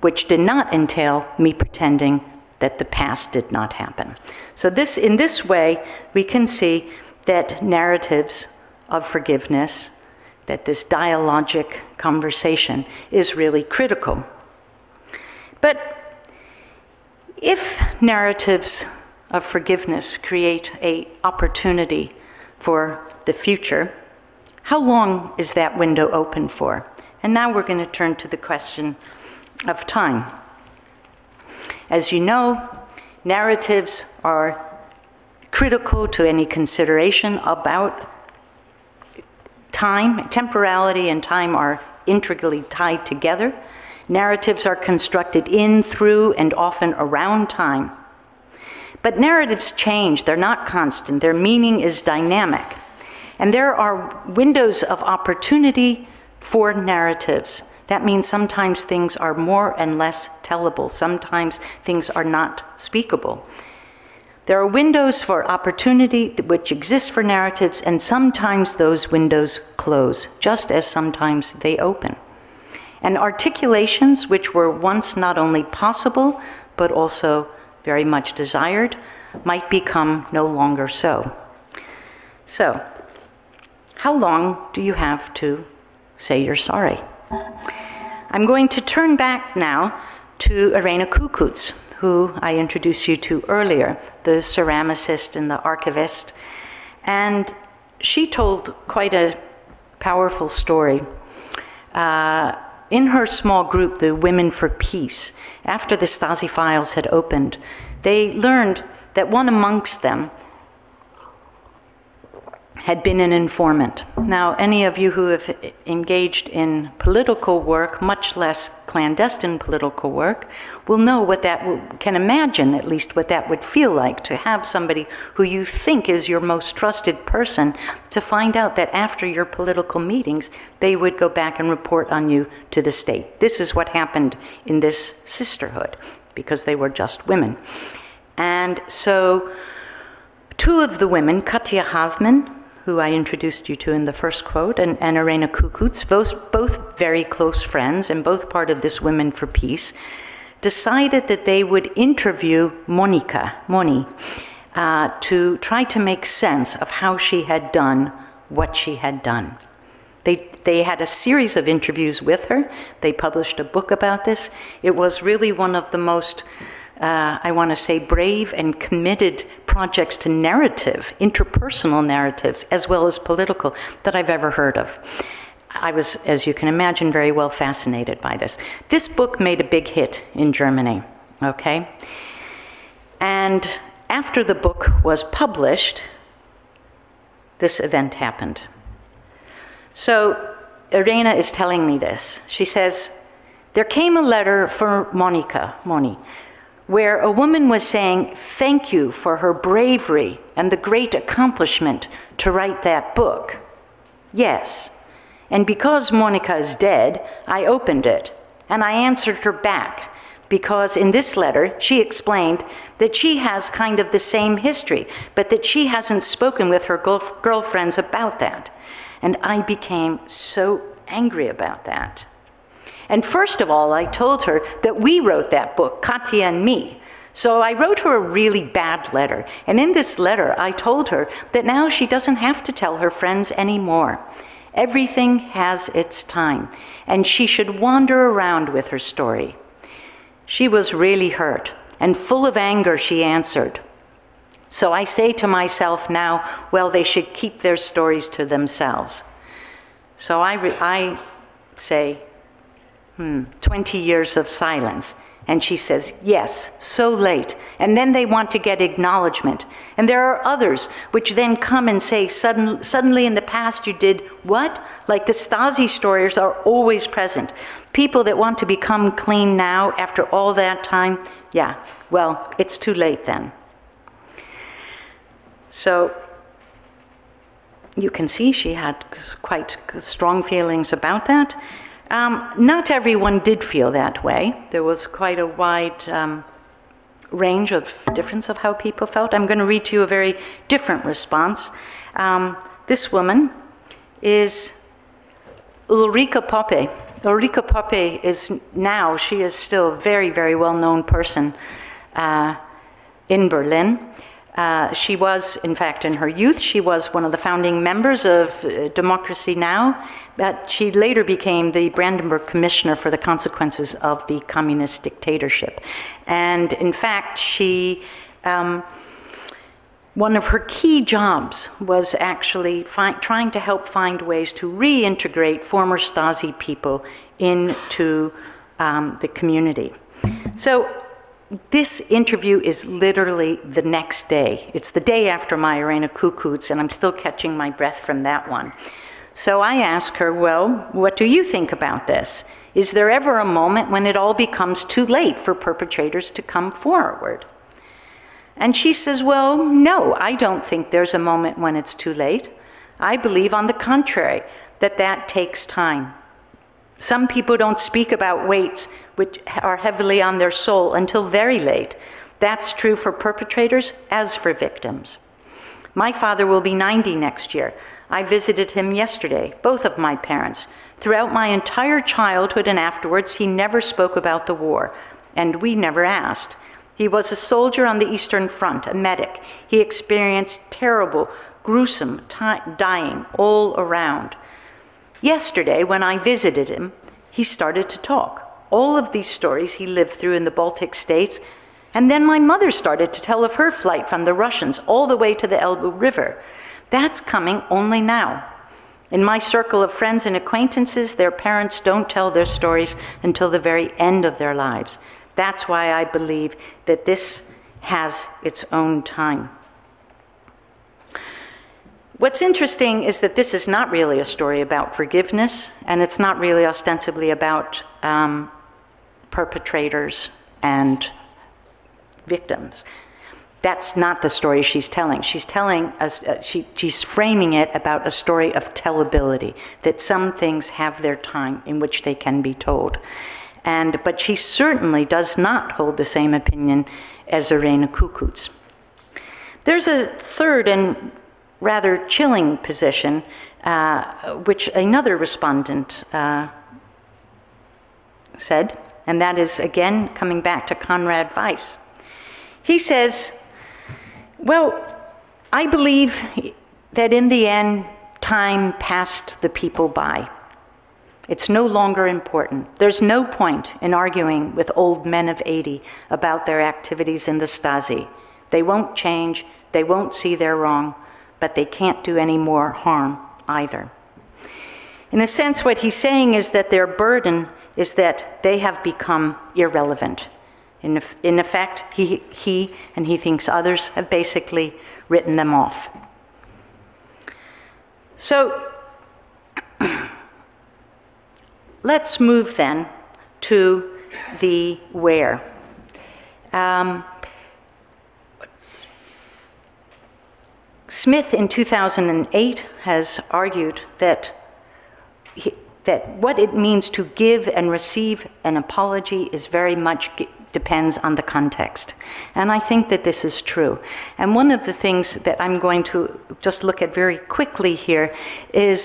which did not entail me pretending that the past did not happen. So, this, in this way, we can see that narratives of forgiveness, that this dialogic conversation is really critical. But if narratives of forgiveness create a opportunity for the future, how long is that window open for? And now we're going to turn to the question of time. As you know, narratives are critical to any consideration about Time, temporality and time are intricately tied together. Narratives are constructed in, through, and often around time. But narratives change, they're not constant, their meaning is dynamic. And there are windows of opportunity for narratives. That means sometimes things are more and less tellable, sometimes things are not speakable. There are windows for opportunity which exist for narratives, and sometimes those windows close, just as sometimes they open. And articulations which were once not only possible, but also very much desired, might become no longer so. So, how long do you have to say you're sorry? I'm going to turn back now to Irena Kukutz, who I introduced you to earlier, the ceramicist and the archivist. And she told quite a powerful story. Uh, in her small group, the Women for Peace, after the Stasi files had opened, they learned that one amongst them had been an informant. Now, any of you who have engaged in political work, much less clandestine political work, will know what that can imagine, at least, what that would feel like to have somebody who you think is your most trusted person to find out that after your political meetings, they would go back and report on you to the state. This is what happened in this sisterhood because they were just women. And so, two of the women, Katja Havemann, who I introduced you to in the first quote, and, and Irena Kukutz, both, both very close friends and both part of this Women for Peace, decided that they would interview Monica, Moni, uh, to try to make sense of how she had done what she had done. They they had a series of interviews with her. They published a book about this. It was really one of the most, uh, I want to say, brave and committed projects to narrative, interpersonal narratives, as well as political, that I've ever heard of. I was, as you can imagine, very well fascinated by this. This book made a big hit in Germany, okay? And after the book was published, this event happened. So Irena is telling me this. She says, There came a letter for Monica, Moni, where a woman was saying thank you for her bravery and the great accomplishment to write that book. Yes. And because Monica is dead, I opened it and I answered her back because in this letter she explained that she has kind of the same history, but that she hasn't spoken with her girlfriends about that. And I became so angry about that. And first of all, I told her that we wrote that book, Katja and me. So I wrote her a really bad letter. And in this letter, I told her that now she doesn't have to tell her friends anymore. Everything has its time, and she should wander around with her story. She was really hurt, and full of anger, she answered. So I say to myself now, well, they should keep their stories to themselves. So I, I say, hmm, 20 years of silence. And she says, Yes, so late. And then they want to get acknowledgement. And there are others which then come and say, Sudden, Suddenly in the past you did what? Like the Stasi stories are always present. People that want to become clean now after all that time, yeah, well, it's too late then. So you can see she had quite strong feelings about that. Um, not everyone did feel that way. There was quite a wide um, range of difference of how people felt. I'm going to read to you a very different response. Um, this woman is Ulrike Poppe. Ulrike Poppe is now, she is still a very, very well-known person uh, in Berlin. Uh, she was, in fact, in her youth, she was one of the founding members of uh, Democracy Now! But she later became the Brandenburg Commissioner for the Consequences of the Communist Dictatorship. And in fact, she, um, one of her key jobs was actually trying to help find ways to reintegrate former Stasi people into um, the community. So this interview is literally the next day. It's the day after my Irena Kukutz, and I'm still catching my breath from that one. So I ask her, Well, what do you think about this? Is there ever a moment when it all becomes too late for perpetrators to come forward? And she says, Well, no, I don't think there's a moment when it's too late. I believe, on the contrary, that that takes time. Some people don't speak about weights which are heavily on their soul until very late. That's true for perpetrators as for victims. My father will be 90 next year. I visited him yesterday, both of my parents. Throughout my entire childhood and afterwards, he never spoke about the war, and we never asked. He was a soldier on the Eastern Front, a medic. He experienced terrible, gruesome dying all around. Yesterday, when I visited him, he started to talk. All of these stories he lived through in the Baltic states. And then my mother started to tell of her flight from the Russians all the way to the Elbe River. That's coming only now. In my circle of friends and acquaintances, their parents don't tell their stories until the very end of their lives. That's why I believe that this has its own time. What's interesting is that this is not really a story about forgiveness, and it's not really ostensibly about um, perpetrators and victims. That's not the story she's telling. She's telling us, uh, she, she's framing it about a story of tellability, that some things have their time in which they can be told. And, but she certainly does not hold the same opinion as Irena Kukutz. There's a third and rather chilling position, uh, which another respondent uh, said, and that is again coming back to Konrad Weiss. He says, Well, I believe that in the end, time passed the people by. It's no longer important. There's no point in arguing with old men of 80 about their activities in the Stasi. They won't change, they won't see they're wrong, but they can't do any more harm either. In a sense, what he's saying is that their burden is that they have become irrelevant. In, in effect, he, he and he thinks others have basically written them off. So let's move then to the where. Um, Smith in 2008 has argued that that what it means to give and receive an apology is very much depends on the context. And I think that this is true. And one of the things that I'm going to just look at very quickly here is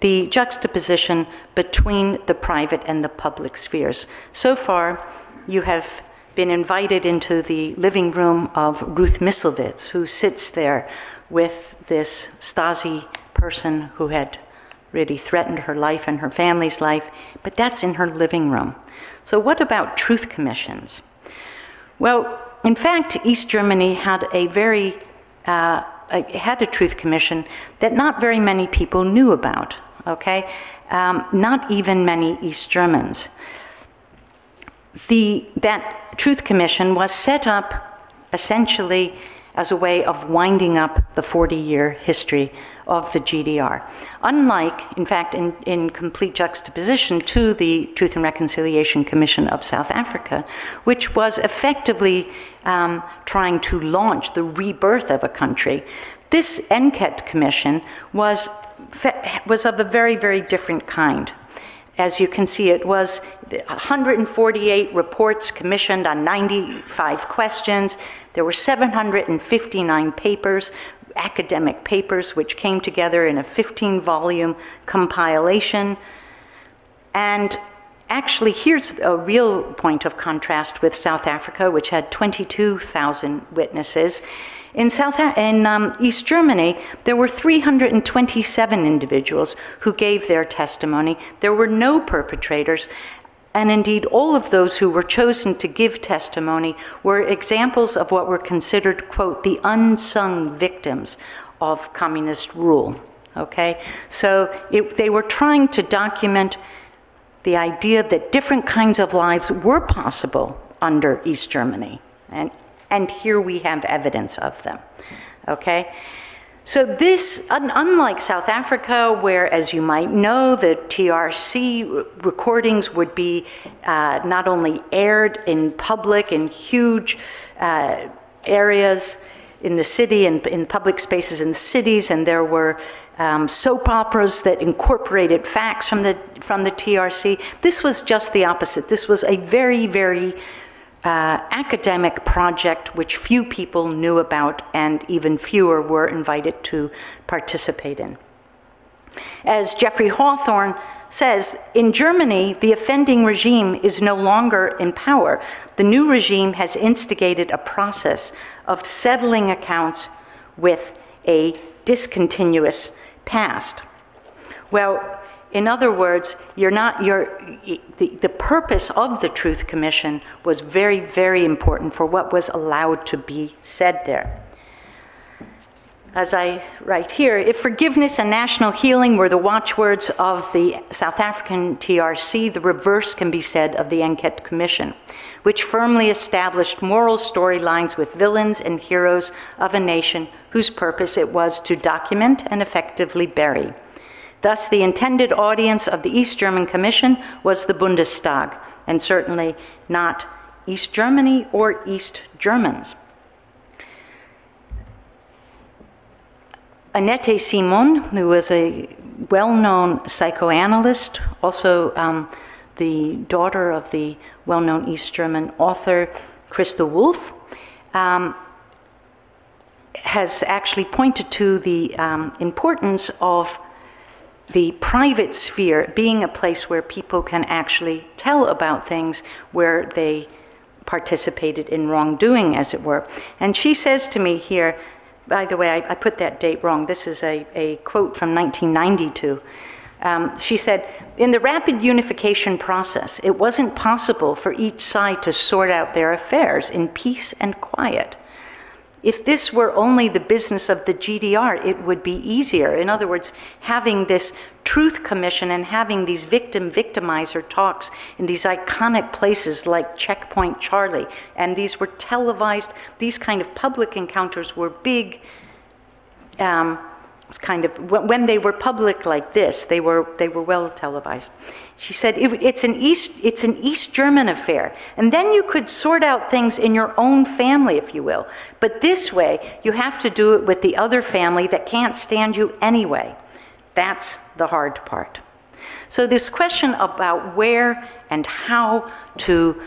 the juxtaposition between the private and the public spheres. So far, you have been invited into the living room of Ruth Misselwitz, who sits there with this Stasi person who had really threatened her life and her family's life, but that's in her living room. So, what about truth commissions? Well, in fact, East Germany had a very uh, had a truth commission that not very many people knew about. Okay, um, not even many East Germans. The that truth commission was set up essentially as a way of winding up the 40-year history of the GDR. Unlike, in fact, in, in complete juxtaposition to the Truth and Reconciliation Commission of South Africa, which was effectively um, trying to launch the rebirth of a country, this Enquete Commission was, was of a very, very different kind. As you can see, it was 148 reports commissioned on 95 questions. There were 759 papers academic papers which came together in a 15 volume compilation. And actually, here's a real point of contrast with South Africa, which had 22,000 witnesses. In, South, in um, East Germany, there were 327 individuals who gave their testimony. There were no perpetrators, and indeed, all of those who were chosen to give testimony were examples of what were considered, quote, the unsung victims of communist rule. Okay? So it, they were trying to document the idea that different kinds of lives were possible under East Germany. And, and here we have evidence of them. Okay? So this, unlike South Africa, where, as you might know, the TRC recordings would be uh, not only aired in public in huge uh, areas in the city and in public spaces in cities, and there were um, soap operas that incorporated facts from the from the TRC. This was just the opposite. This was a very, very uh, academic project which few people knew about and even fewer were invited to participate in. As Jeffrey Hawthorne says, in Germany, the offending regime is no longer in power. The new regime has instigated a process of settling accounts with a discontinuous past. Well, in other words, you're not, you're, the, the purpose of the Truth Commission was very, very important for what was allowed to be said there. As I write here, if forgiveness and national healing were the watchwords of the South African TRC, the reverse can be said of the Enquete Commission, which firmly established moral storylines with villains and heroes of a nation whose purpose it was to document and effectively bury. Thus, the intended audience of the East German Commission was the Bundestag, and certainly not East Germany or East Germans. Annette Simon, who was a well known psychoanalyst, also um, the daughter of the well known East German author Christa Wolf, um, has actually pointed to the um, importance of the private sphere being a place where people can actually tell about things where they participated in wrongdoing, as it were. And she says to me here, by the way, I, I put that date wrong. This is a, a quote from 1992. Um, she said, in the rapid unification process, it wasn't possible for each side to sort out their affairs in peace and quiet. If this were only the business of the GDR, it would be easier. In other words, having this truth commission and having these victim victimizer talks in these iconic places like Checkpoint Charlie, and these were televised, these kind of public encounters were big. Um, kind of when they were public like this, they were they were well televised. She said it, it's an East it's an East German affair, and then you could sort out things in your own family, if you will. But this way, you have to do it with the other family that can't stand you anyway. That's the hard part. So this question about where and how to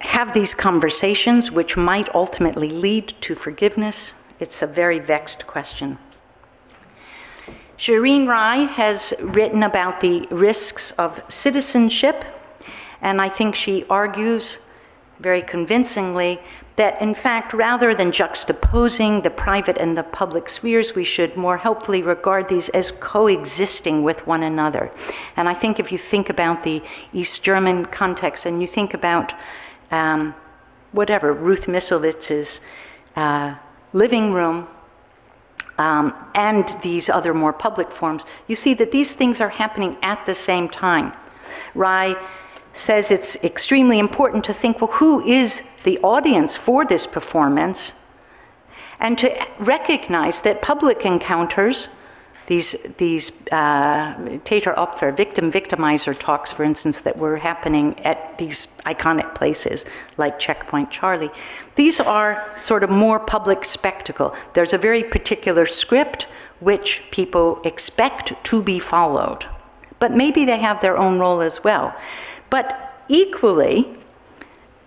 have these conversations, which might ultimately lead to forgiveness, it's a very vexed question. Shirin Rai has written about the risks of citizenship, and I think she argues very convincingly that, in fact, rather than juxtaposing the private and the public spheres, we should more helpfully regard these as coexisting with one another. And I think if you think about the East German context and you think about um, whatever, Ruth Misselwitz's uh, living room um, and these other more public forms, you see that these things are happening at the same time. Rai says it's extremely important to think, well, who is the audience for this performance? And to recognize that public encounters these, these uh, Täter-Opfer, victim-victimizer talks, for instance, that were happening at these iconic places like Checkpoint Charlie, these are sort of more public spectacle. There's a very particular script which people expect to be followed. But maybe they have their own role as well. But equally,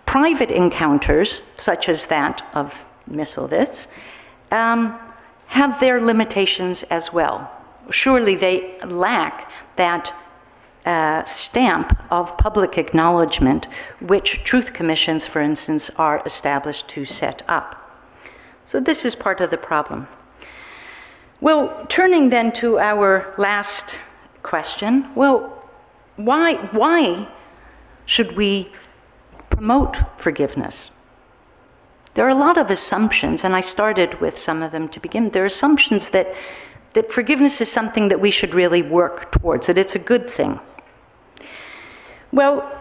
private encounters, such as that of Misselwitz, um, have their limitations as well. Surely they lack that uh, stamp of public acknowledgement, which truth commissions, for instance, are established to set up. So this is part of the problem. Well, turning then to our last question, well, why, why should we promote forgiveness? There are a lot of assumptions, and I started with some of them to begin. There are assumptions that, that forgiveness is something that we should really work towards, that it's a good thing. Well,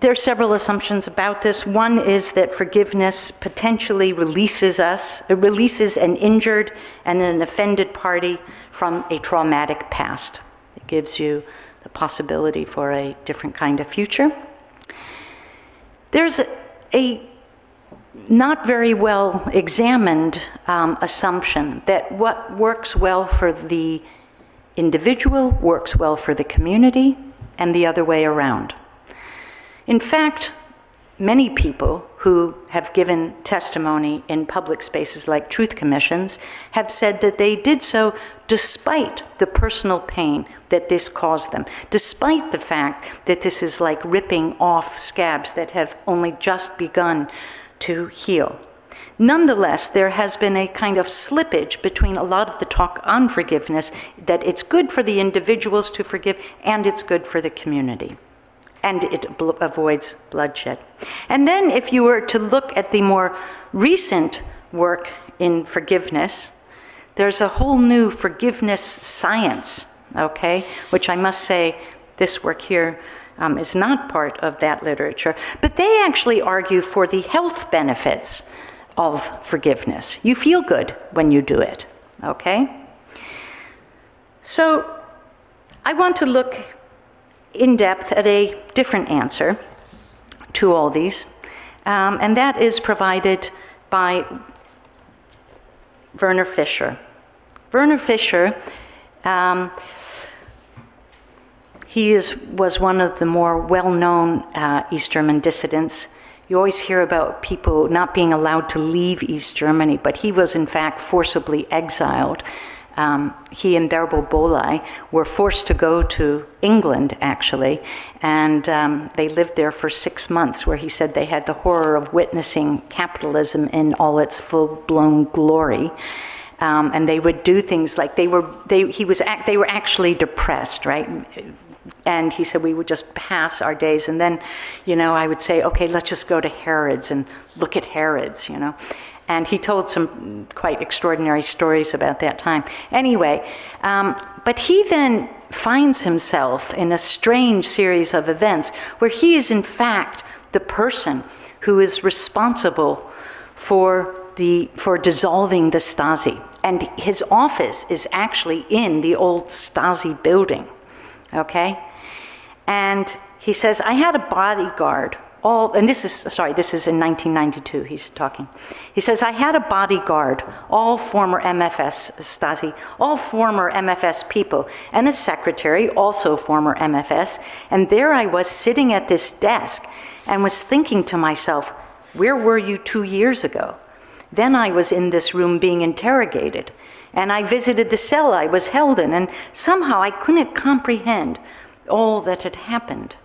there are several assumptions about this. One is that forgiveness potentially releases us, it releases an injured and an offended party from a traumatic past. It gives you the possibility for a different kind of future. There's a, a not very well examined um, assumption that what works well for the individual works well for the community and the other way around. In fact, many people who have given testimony in public spaces like truth commissions have said that they did so despite the personal pain that this caused them, despite the fact that this is like ripping off scabs that have only just begun to heal. Nonetheless, there has been a kind of slippage between a lot of the talk on forgiveness that it's good for the individuals to forgive and it's good for the community. And it avoids bloodshed. And then, if you were to look at the more recent work in forgiveness, there's a whole new forgiveness science, okay? Which I must say, this work here um, is not part of that literature, but they actually argue for the health benefits of forgiveness. You feel good when you do it, okay? So I want to look in depth at a different answer to all these, um, and that is provided by Werner Fischer. Werner Fischer um, he is, was one of the more well-known uh, East German dissidents. You always hear about people not being allowed to leave East Germany, but he was in fact forcibly exiled. Um, he and Bärbel Bohley were forced to go to England, actually, and um, they lived there for six months, where he said they had the horror of witnessing capitalism in all its full blown glory. Um, and they would do things like they were, they, he was, act, they were actually depressed, right? And he said we would just pass our days. And then, you know, I would say, okay, let's just go to Harrods and look at Harrods you know. And he told some quite extraordinary stories about that time. Anyway, um, but he then finds himself in a strange series of events where he is, in fact, the person who is responsible for, the, for dissolving the Stasi. And his office is actually in the old Stasi building, okay? And he says, I had a bodyguard all, and this is, sorry, this is in 1992, he's talking. He says, I had a bodyguard, all former MFS, Stasi, all former MFS people, and a secretary, also former MFS, and there I was sitting at this desk and was thinking to myself, where were you two years ago? Then I was in this room being interrogated, and I visited the cell I was held in, and somehow I couldn't comprehend all that had happened.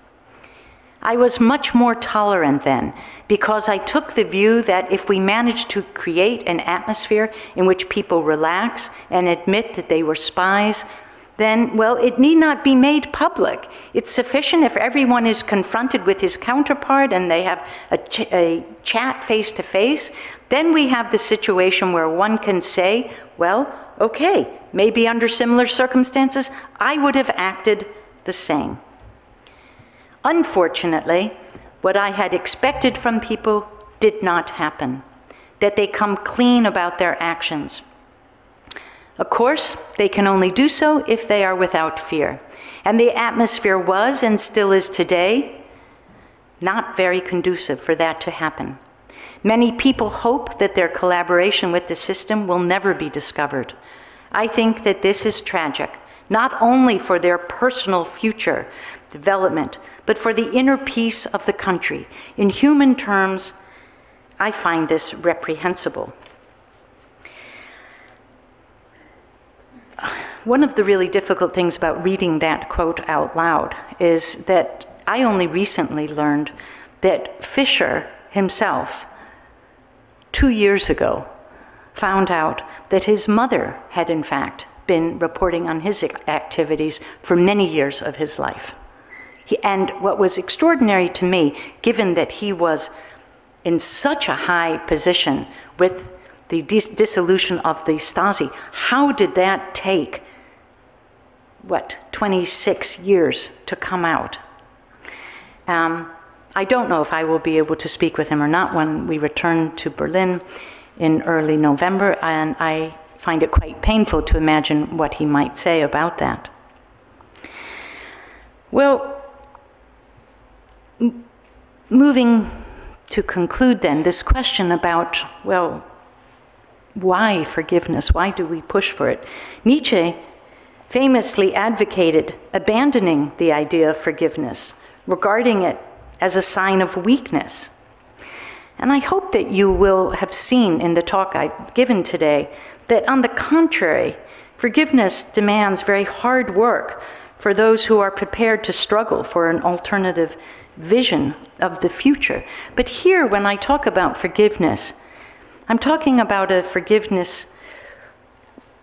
I was much more tolerant then because I took the view that if we managed to create an atmosphere in which people relax and admit that they were spies, then, well, it need not be made public. It's sufficient if everyone is confronted with his counterpart and they have a, ch a chat face to face. Then we have the situation where one can say, well, okay, maybe under similar circumstances, I would have acted the same. Unfortunately, what I had expected from people did not happen, that they come clean about their actions. Of course, they can only do so if they are without fear. And the atmosphere was and still is today not very conducive for that to happen. Many people hope that their collaboration with the system will never be discovered. I think that this is tragic, not only for their personal future, development, but for the inner peace of the country. In human terms, I find this reprehensible. One of the really difficult things about reading that quote out loud is that I only recently learned that Fischer himself, two years ago, found out that his mother had in fact been reporting on his activities for many years of his life. He, and what was extraordinary to me, given that he was in such a high position with the dis dissolution of the Stasi, how did that take, what, 26 years to come out? Um, I don't know if I will be able to speak with him or not when we return to Berlin in early November, and I find it quite painful to imagine what he might say about that. Well, moving to conclude then, this question about, well, why forgiveness? Why do we push for it? Nietzsche famously advocated abandoning the idea of forgiveness, regarding it as a sign of weakness. And I hope that you will have seen in the talk I've given today that, on the contrary, forgiveness demands very hard work for those who are prepared to struggle for an alternative vision of the future. But here, when I talk about forgiveness, I'm talking about a forgiveness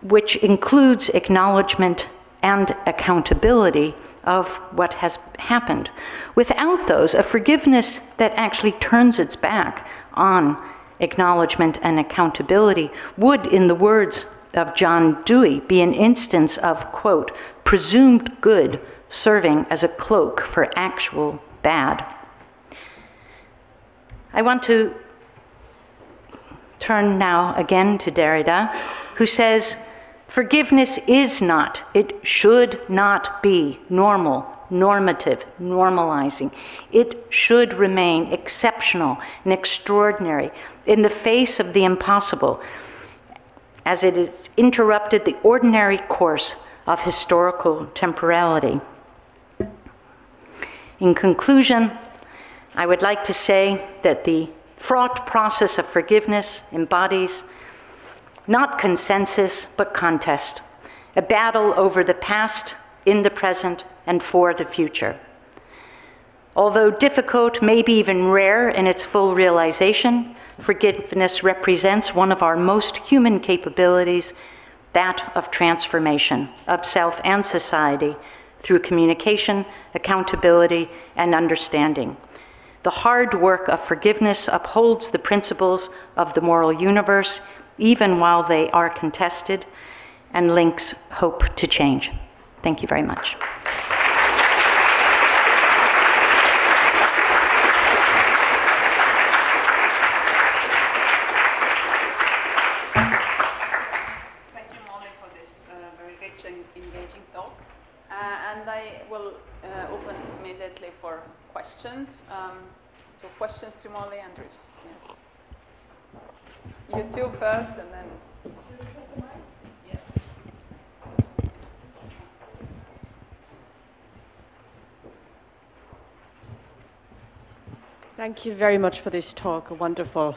which includes acknowledgement and accountability of what has happened. Without those, a forgiveness that actually turns its back on acknowledgement and accountability would, in the words of John Dewey, be an instance of, quote, presumed good serving as a cloak for actual bad. I want to turn now again to Derrida, who says, Forgiveness is not, it should not be normal, normative, normalizing. It should remain exceptional and extraordinary in the face of the impossible, as it has interrupted the ordinary course of historical temporality. In conclusion, I would like to say that the fraught process of forgiveness embodies not consensus, but contest, a battle over the past, in the present, and for the future. Although difficult, maybe even rare in its full realization, forgiveness represents one of our most human capabilities, that of transformation of self and society through communication, accountability, and understanding. The hard work of forgiveness upholds the principles of the moral universe, even while they are contested, and links hope to change. Thank you very much. Thank you, Molly, for this uh, very rich and engaging talk. Uh, and I will uh, open immediately for questions. Um, questions to Molly Andrews. Yes. You two first, and then. Yes. Thank you very much for this talk. A wonderful.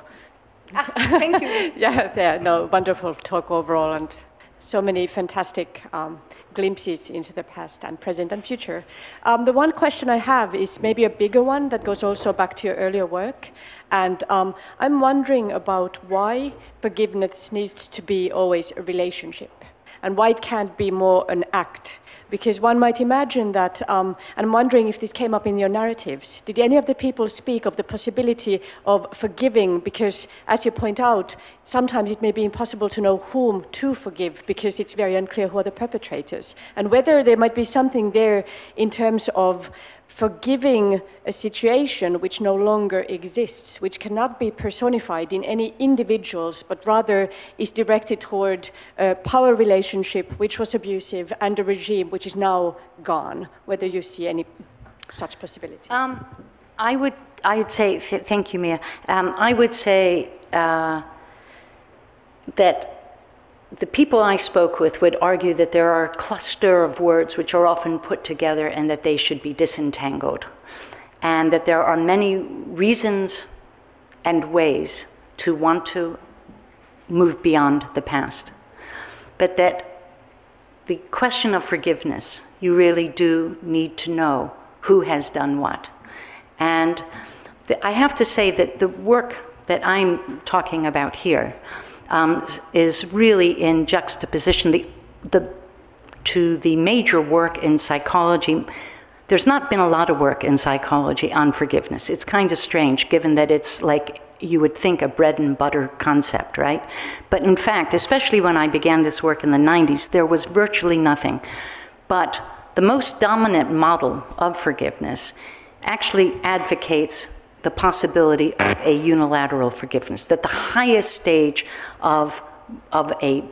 Ah, thank you. yeah, yeah, no, wonderful talk overall, and so many fantastic um, glimpses into the past and present and future. Um, the one question I have is maybe a bigger one that goes also back to your earlier work. And um, I'm wondering about why forgiveness needs to be always a relationship and why it can't be more an act because one might imagine that, um, and I'm wondering if this came up in your narratives. Did any of the people speak of the possibility of forgiving? Because, as you point out, sometimes it may be impossible to know whom to forgive because it's very unclear who are the perpetrators. And whether there might be something there in terms of forgiving a situation which no longer exists, which cannot be personified in any individuals, but rather is directed toward a power relationship which was abusive and a regime which is now gone, whether you see any such possibility. Um, I, would, I would say, th thank you, Mia. Um, I would say uh, that the people I spoke with would argue that there are a cluster of words which are often put together and that they should be disentangled. And that there are many reasons and ways to want to move beyond the past. But that the question of forgiveness, you really do need to know who has done what. And the, I have to say that the work that I'm talking about here um, is really in juxtaposition the, the, to the major work in psychology. There's not been a lot of work in psychology on forgiveness. It's kind of strange given that it's like you would think a bread and butter concept, right? But in fact, especially when I began this work in the 90s, there was virtually nothing. But the most dominant model of forgiveness actually advocates the possibility of a unilateral forgiveness, that the highest stage of, of a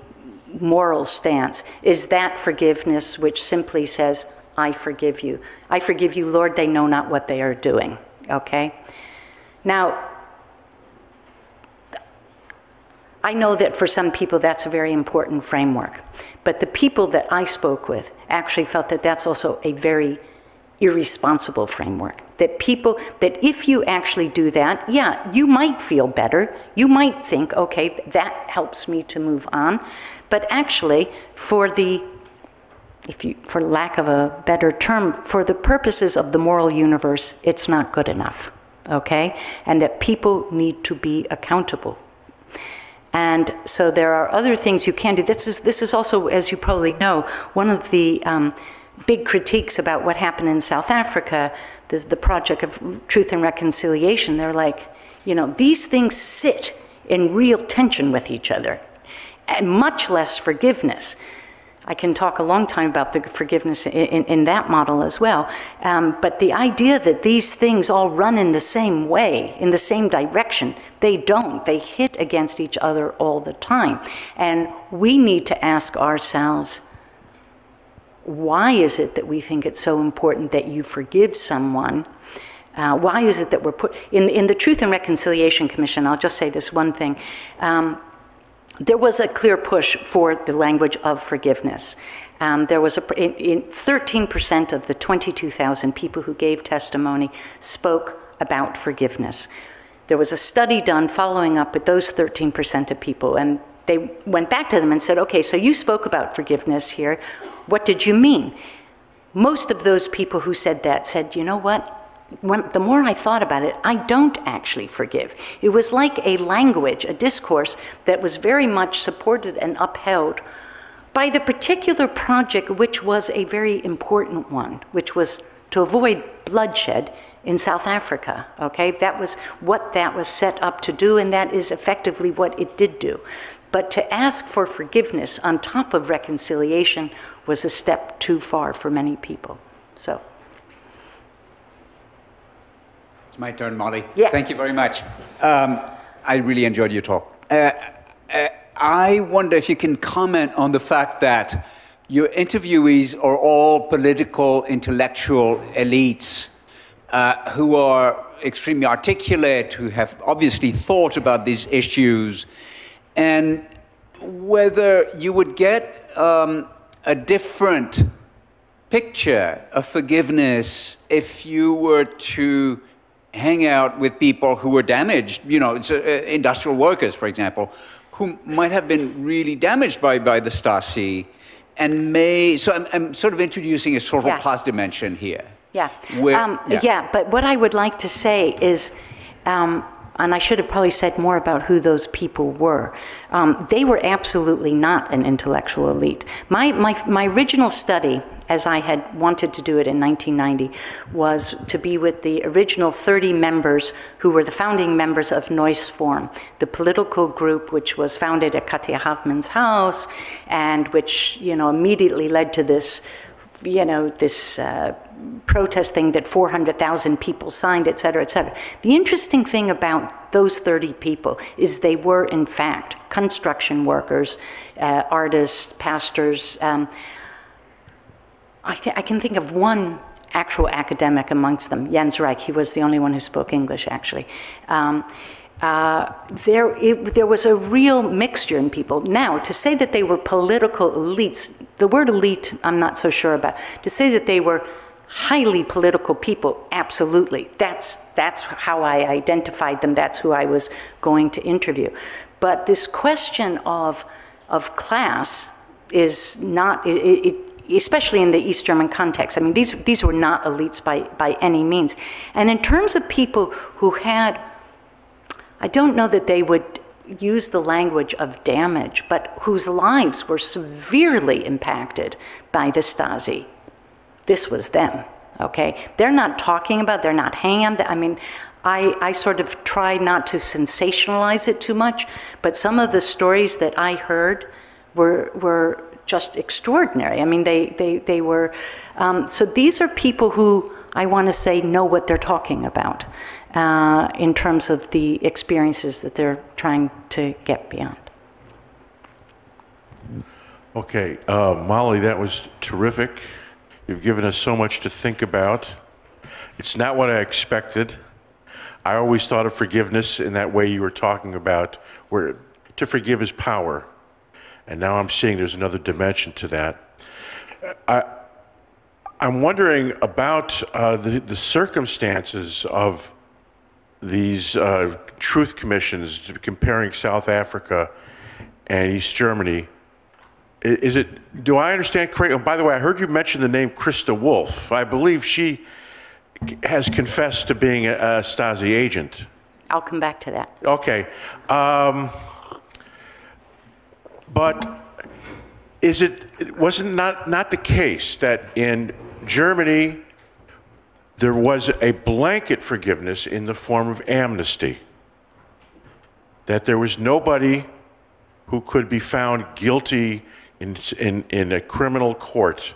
moral stance is that forgiveness which simply says, I forgive you. I forgive you, Lord, they know not what they are doing. Okay? Now, I know that for some people that's a very important framework, but the people that I spoke with actually felt that that's also a very irresponsible framework. That people, that if you actually do that, yeah, you might feel better. You might think, okay, that helps me to move on. But actually, for the, if you, for lack of a better term, for the purposes of the moral universe, it's not good enough, okay? And that people need to be accountable and so there are other things you can do. This is, this is also, as you probably know, one of the um, big critiques about what happened in South Africa, the, the project of truth and reconciliation, they're like, you know, these things sit in real tension with each other, and much less forgiveness. I can talk a long time about the forgiveness in, in, in that model as well. Um, but the idea that these things all run in the same way, in the same direction, they don't. They hit against each other all the time. And we need to ask ourselves why is it that we think it's so important that you forgive someone? Uh, why is it that we're put in, in the Truth and Reconciliation Commission? I'll just say this one thing. Um, there was a clear push for the language of forgiveness. Um, there was a 13% of the 22,000 people who gave testimony spoke about forgiveness. There was a study done following up with those 13% of people, and they went back to them and said, okay, so you spoke about forgiveness here. What did you mean? Most of those people who said that said, you know what? when, the more I thought about it, I don't actually forgive. It was like a language, a discourse that was very much supported and upheld by the particular project, which was a very important one, which was to avoid bloodshed in South Africa. Okay, that was what that was set up to do, and that is effectively what it did do. But to ask for forgiveness on top of reconciliation was a step too far for many people. So. It's my turn, Molly. Yeah. Thank you very much. Um, I really enjoyed your talk. Uh, uh, I wonder if you can comment on the fact that your interviewees are all political, intellectual elites uh, who are extremely articulate, who have obviously thought about these issues, and whether you would get um, a different picture of forgiveness if you were to hang out with people who were damaged, you know, uh, industrial workers, for example, who might have been really damaged by, by the Stasi and may, so I'm, I'm sort of introducing a sort of Yeah. plus dimension here. Yeah. Where- um, yeah. yeah. but what I would like to say is, um, and I should have probably said more about who those people were. Um, they were absolutely not an intellectual elite. My, my, my original study, as I had wanted to do it in 1990, was to be with the original 30 members who were the founding members of Neues Forum, the political group which was founded at Katja Havemann's house and which, you know, immediately led to this you know, this uh, protest thing that 400,000 people signed, et cetera, et cetera. The interesting thing about those 30 people is they were, in fact, construction workers, uh, artists, pastors. Um, I, th- I can think of one actual academic amongst them, Jens Reich. He was the only one who spoke English, actually. Um, uh, there, it, there was a real mixture in people. Now, to say that they were political elites, the word elite, I'm not so sure about. To say that they were highly political people, absolutely. That's, that's how I identified them. That's who I was going to interview. But this question of, of class is not, it, it, especially in the East German context. I mean, these, these were not elites by, by any means. And in terms of people who had I don't know that they would use the language of damage, but whose lives were severely impacted by the Stasi. This was them, okay? They're not talking about, they're not hanging on. I mean, I, I sort of try not to sensationalize it too much, but some of the stories that I heard were, were just extraordinary. I mean, they, they, they were, um, so these are people who I want to say know what they're talking about uh, in terms of the experiences that they're trying to get beyond. Okay, uh, Molly, that was terrific. You've given us so much to think about. It's not what I expected. I always thought of forgiveness in that way you were talking about, where to forgive is power. And now I'm seeing there's another dimension to that. I, I'm wondering about uh, the, the circumstances of these uh, truth commissions comparing South Africa and East Germany. Is it, do I understand correctly? Oh, by the way, I heard you mention the name Christa Wolf. I believe she has confessed to being a, a Stasi agent. I'll come back to that. Okay. Um, but is it, was it not, not the case that in Germany there was a blanket forgiveness in the form of amnesty? That there was nobody who could be found guilty in, in, in a criminal court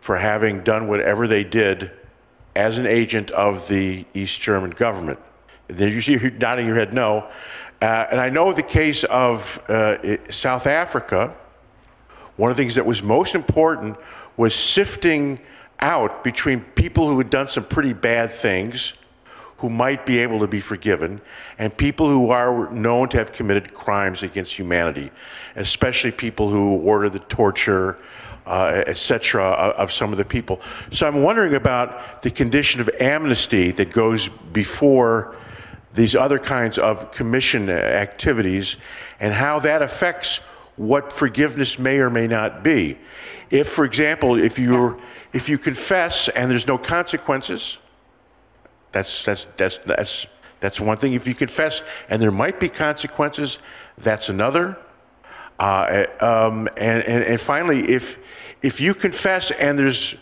for having done whatever they did as an agent of the East German government. You see you're nodding your head no. Uh, and I know the case of uh, South Africa, one of the things that was most important was sifting out between people who had done some pretty bad things, who might be able to be forgiven, and people who are known to have committed crimes against humanity, especially people who order the torture, uh, etc., of some of the people. So I'm wondering about the condition of amnesty that goes before these other kinds of commission activities and how that affects what forgiveness may or may not be. If, for example, if you're if you confess and there's no consequences, That's, that's, that's, that's, that's one thing. If you confess and there might be consequences, that's another. Uh, um, and, and, and finally, if, if you confess and there's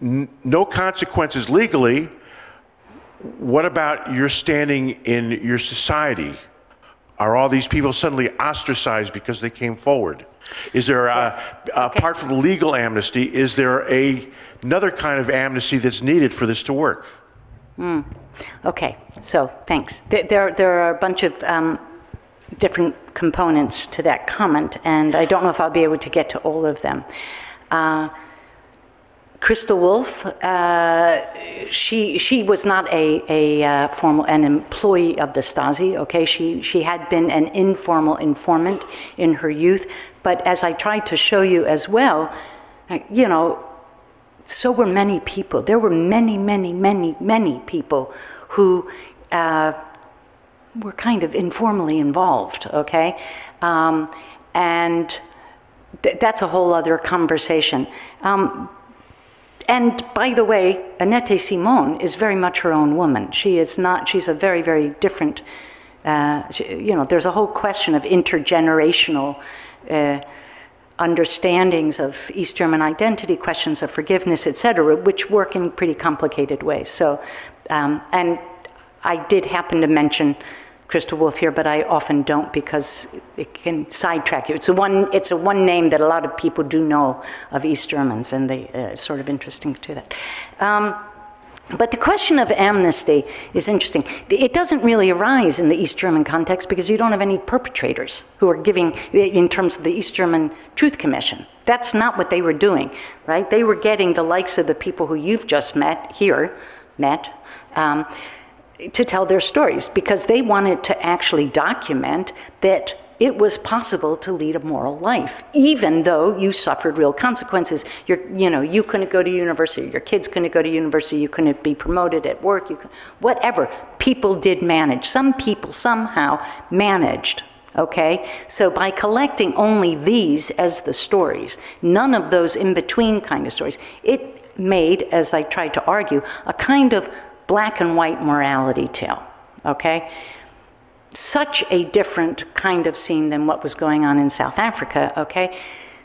no consequences legally, what about your standing in your society? Are all these people suddenly ostracized because they came forward? Is there, a, okay. apart from legal amnesty, is there a, another kind of amnesty that's needed for this to work? Mm. Okay, so thanks. There, there are a bunch of um, different components to that comment, and I don't know if I'll be able to get to all of them. Uh, Christa Wolf, uh, she, she was not a, a uh, formal, an employee of the Stasi, okay? She, she had been an informal informant in her youth, but as I tried to show you as well, you know, so were many people. There were many, many, many, many people who uh, were kind of informally involved, okay? Um, and th that's a whole other conversation. Um, and by the way, Annette Simon is very much her own woman. She is not, she's a very, very different, uh, she, you know, there's a whole question of intergenerational uh, understandings of East German identity, questions of forgiveness, et cetera, which work in pretty complicated ways. So, um, and I did happen to mention Christa Wolf here, but I often don't because it can sidetrack you. It's a one, it's a one name that a lot of people do know of East Germans, and they uh, sort of interesting to that. Um, but the question of amnesty is interesting. It doesn't really arise in the East German context because you don't have any perpetrators who are giving, in terms of the East German Truth Commission. That's not what they were doing, right? They were getting the likes of the people who you've just met here, met, um, to tell their stories because they wanted to actually document that it was possible to lead a moral life, even though you suffered real consequences. You're, you know, you couldn't go to university, your kids couldn't go to university, you couldn't be promoted at work, you could, whatever. People did manage. Some people somehow managed. Okay, so by collecting only these as the stories, none of those in between kind of stories, it made, as I tried to argue, a kind of black and white morality tale, okay? Such a different kind of scene than what was going on in South Africa, okay?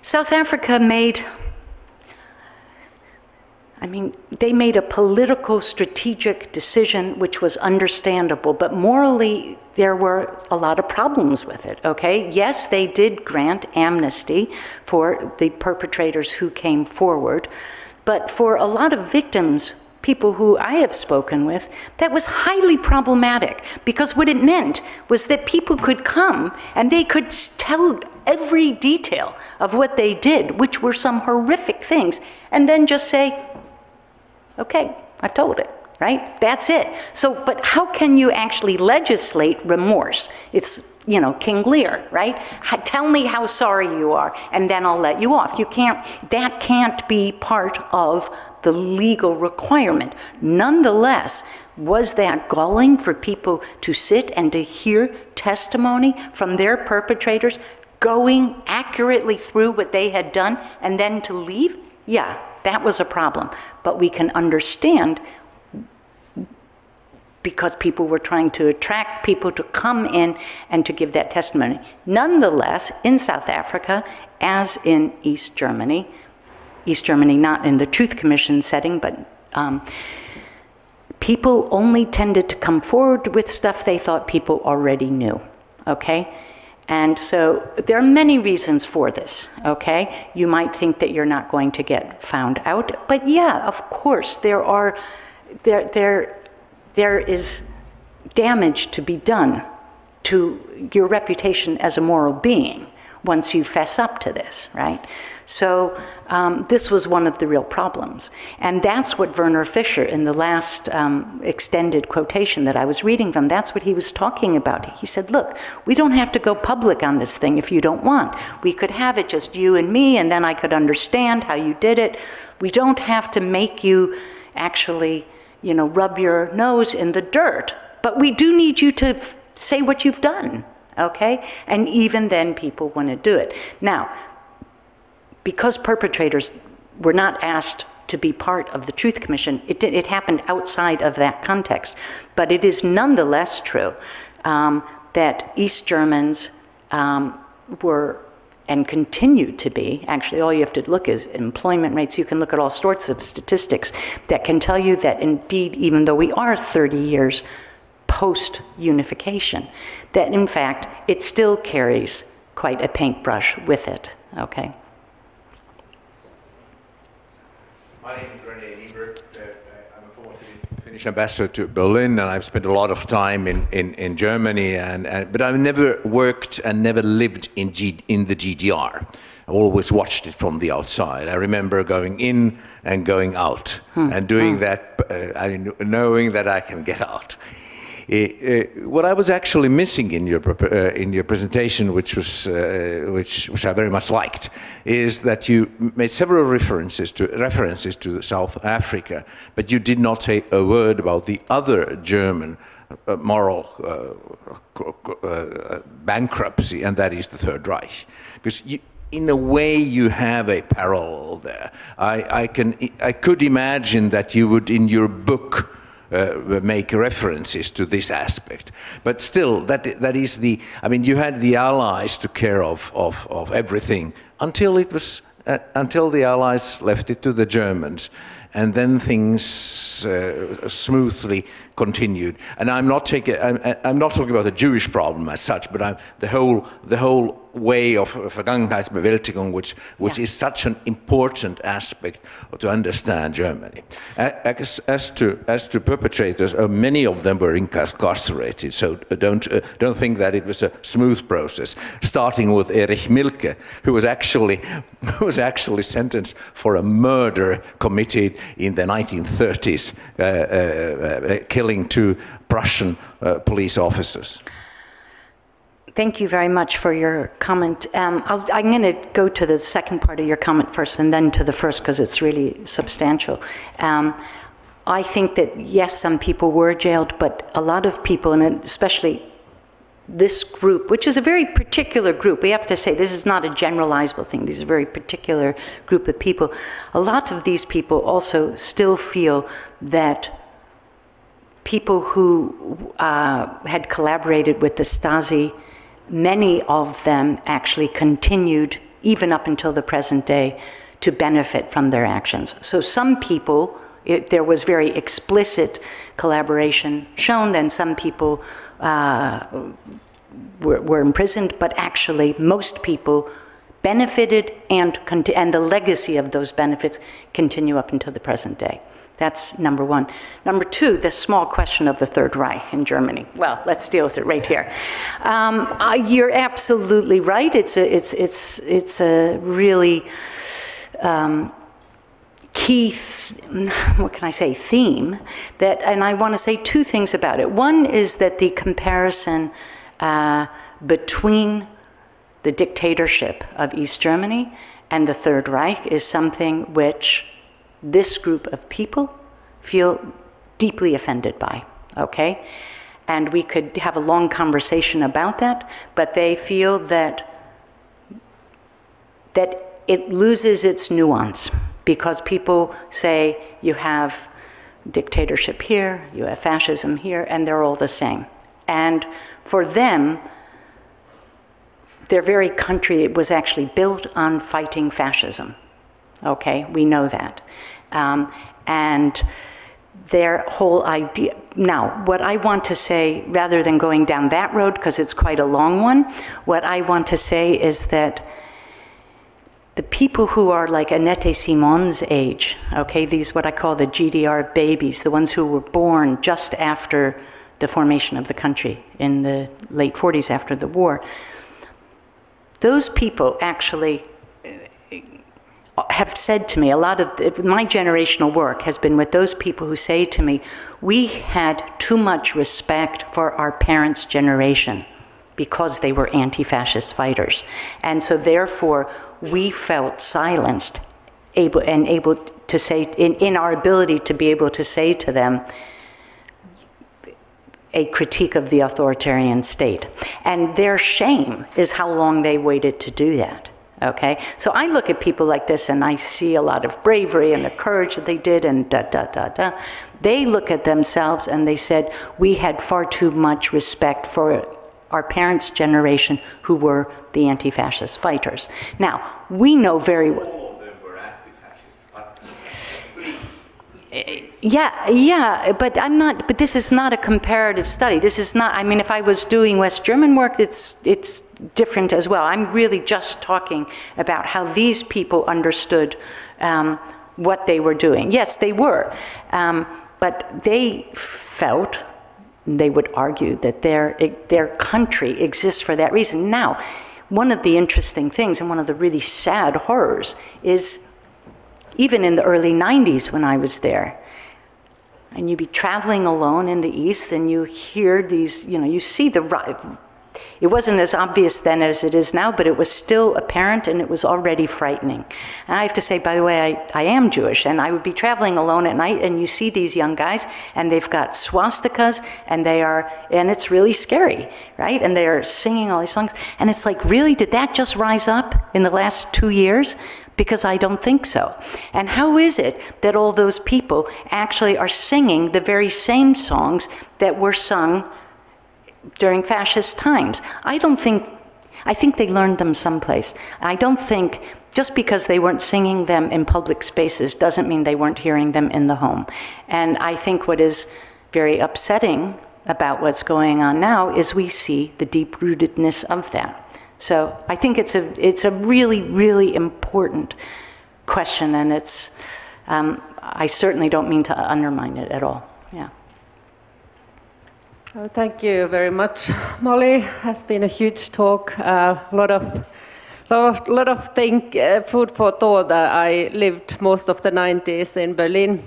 South Africa made, I mean, they made a political strategic decision which was understandable, but morally there were a lot of problems with it, okay? Yes, they did grant amnesty for the perpetrators who came forward, but for a lot of victims people who I have spoken with, that was highly problematic because what it meant was that people could come and they could tell every detail of what they did, which were some horrific things, and then just say, okay, I've told it right? That's it. So, but how can you actually legislate remorse? It's, you know, King Lear, right? Tell me how sorry you are, and then I'll let you off. You can't, that can't be part of the legal requirement. Nonetheless, was that galling for people to sit and to hear testimony from their perpetrators going accurately through what they had done and then to leave? Yeah, that was a problem. But we can understand because people were trying to attract people to come in and to give that testimony. Nonetheless, in South Africa, as in East Germany, East Germany not in the Truth Commission setting, but um, people only tended to come forward with stuff they thought people already knew, okay? And so there are many reasons for this, okay? You might think that you're not going to get found out, but yeah, of course, there are, there, there, there is damage to be done to your reputation as a moral being once you fess up to this, right? So um, this was one of the real problems. And that's what Werner Fischer, in the last um, extended quotation that I was reading from, that's what he was talking about. He said, look, we don't have to go public on this thing if you don't want. We could have it just you and me, and then I could understand how you did it. We don't have to make you actually you know, rub your nose in the dirt. But we do need you to say what you've done, okay? And even then, people want to do it. Now, because perpetrators were not asked to be part of the Truth Commission. It, did, it happened outside of that context. But it is nonetheless true um, that East Germans um, were and continue to be, actually all you have to look is employment rates, you can look at all sorts of statistics that can tell you that indeed, even though we are 30 years post-unification, that in fact, it still carries quite a paintbrush with it, okay? My name is Rene Liebert. Uh, I'm a former Finnish ambassador to Berlin, and I've spent a lot of time in, in, in Germany, and, and, but I've never worked and never lived in, G, in the GDR. I've always watched it from the outside. I remember going in and going out, hmm. and doing hmm. that, uh, knowing that I can get out. Uh, what I was actually missing in your uh, in your presentation, which was uh, which which I very much liked, is that you made several references to references to South Africa, but you did not say a word about the other German moral bankruptcy, and that is the Third Reich, because. You, in a way, you have a parallel there. I, I, can, I could imagine that you would, in your book, uh, make references to this aspect. But still, that, that is the, I mean, you had the Allies to care of, of, of everything until it was, uh, until the Allies left it to the Germans. And then things uh, smoothly continued. And I'm not taking, I'm, I'm, not talking about the Jewish problem as such, but I'm, the whole, the whole way of Vergangenheitsbewältigung, which, which yeah. is such an important aspect to understand Germany. As, as to, as to perpetrators, uh, many of them were incarcerated, so don't, uh, don't think that it was a smooth process, starting with Erich Mielke, who was actually, who was actually sentenced for a murder committed in the 1930s, uh, uh, uh, killing two Prussian uh, police officers. Thank you very much for your comment. Um, i am going to go to the second part of your comment first and then to the first because it's really substantial. Um, I think that, yes, some people were jailed, but a lot of people, and especially this group, which is a very particular group, we have to say this is not a generalizable thing, these are a very particular group of people. A lot of these people also still feel that people who uh, had collaborated with the Stasi many of them actually continued, even up until the present day, to benefit from their actions. So some people, it, there was very explicit collaboration shown, then some people uh, were, were, imprisoned, but actually most people benefited and, and the legacy of those benefits continue up until the present day. That's number one. Number two, the small question of the Third Reich in Germany. Well, let's deal with it right here. Um, uh, you're absolutely right. It's a, it's, it's, it's a really um, key, what can I say, theme that, and I want to say two things about it. One is that the comparison uh, between the dictatorship of East Germany and the Third Reich is something which this group of people feel deeply offended by, okay? And we could have a long conversation about that, but they feel that that it loses its nuance because people say you have dictatorship here, you have fascism here, and they're all the same. And for them, their very country was actually built on fighting fascism. Okay, we know that. Um, and their whole idea. Now, what I want to say, rather than going down that road, because it's quite a long one, what I want to say is that the people who are like Annette Simon's age, okay, these what I call the GDR babies, the ones who were born just after the formation of the country in the late 40s after the war, those people actually have said to me, a lot of my generational work has been with those people who say to me, we had too much respect for our parents' generation because they were anti-fascist fighters. And so therefore, we felt silenced able, and able to say, in, in our ability to be able to say to them, a critique of the authoritarian state. And their shame is how long they waited to do that okay? So I look at people like this and I see a lot of bravery and the courage that they did and da da da da. They look at themselves and they said, we had far too much respect for our parents' generation who were the anti-fascist fighters. Now, we know very well. Yeah, yeah, but I'm not, but this is not a comparative study. This is not, I mean, if I was doing West German work, it's, it's different as well. I'm really just talking about how these people understood um, what they were doing. Yes, they were, um, but they felt, they would argue that their, their country exists for that reason. Now, one of the interesting things and one of the really sad horrors is even in the early 90s when I was there. And you'd be traveling alone in the East and you hear these, you know, you see the, it wasn't as obvious then as it is now, but it was still apparent and it was already frightening. And I have to say, by the way, I, I am Jewish and I would be traveling alone at night and you see these young guys and they've got swastikas and they are, and it's really scary, right? And they're singing all these songs. And it's like, really, did that just rise up in the last two years? Because I don't think so. And how is it that all those people actually are singing the very same songs that were sung during fascist times? I don't think, I think they learned them someplace. I don't think just because they weren't singing them in public spaces doesn't mean they weren't hearing them in the home. And I think what is very upsetting about what's going on now is we see the deep rootedness of that. So I think it's a, it's a really, really important question, and it's, um, I certainly don't mean to undermine it at all. Yeah. Well, thank you very much, Molly. Has been a huge talk. A uh, lot of, lot of, lot of think, uh, food for thought. Uh, I lived most of the 90s in Berlin.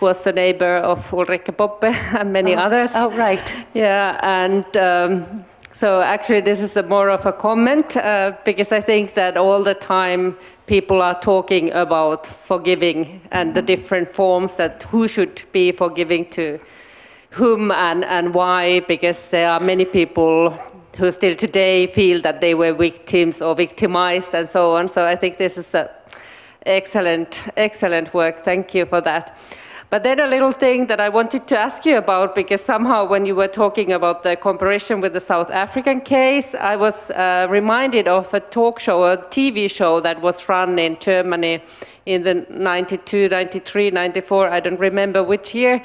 Was a neighbor of Ulrike Poppe and many oh, others. Oh, right. Yeah, and um, so actually, this is more of a comment uh, because I think that all the time people are talking about forgiving and the different forms that who should be forgiving to whom and, and why, because there are many people who still today feel that they were victims or victimized and so on. So I think this is a excellent, excellent work. Thank you for that. But then a little thing that I wanted to ask you about, because somehow when you were talking about the comparison with the South African case, I was uh, reminded of a talk show, a TV show that was run in Germany in the 92, 93, 94, I don't remember which year,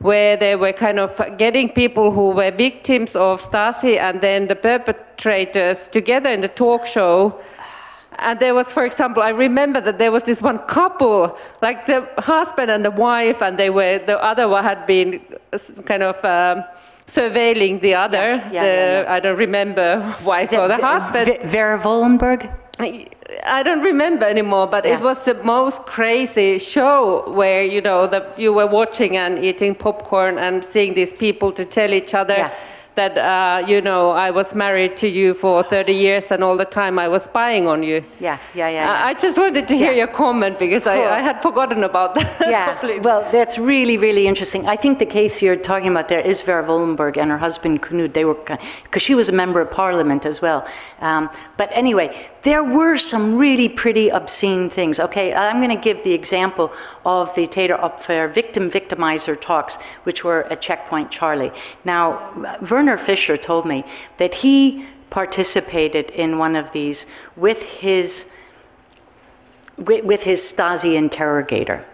where they were kind of getting people who were victims of Stasi and then the perpetrators together in the talk show and there was, for example, I remember that there was this one couple, like the husband and the wife, and they were, the other one had been kind of um, surveilling the other. Yeah, yeah, the, yeah, I don't remember wife or the husband. Vera Wollenberg? I, don't remember anymore, but it was the most crazy show where, you know, the, you were watching and eating popcorn and seeing these people to tell each other that, uh, you know, I was married to you for 30 years and all the time I was spying on you. Yeah, yeah, yeah. yeah. I just wanted to hear yeah. your comment because cool. I, I, had forgotten about that. Yeah, well, that's really, really interesting. I think the case you're talking about there is Vera Wollenberg and her husband Knud. They were, because she was a member of parliament as well. Um, but anyway, there were some really pretty obscene things. Okay, I'm going to give the example of the Täter Opfer victim victimizer talks, which were at Checkpoint Charlie. Now, Werner Fischer told me that he participated in one of these with his with, with his Stasi interrogator.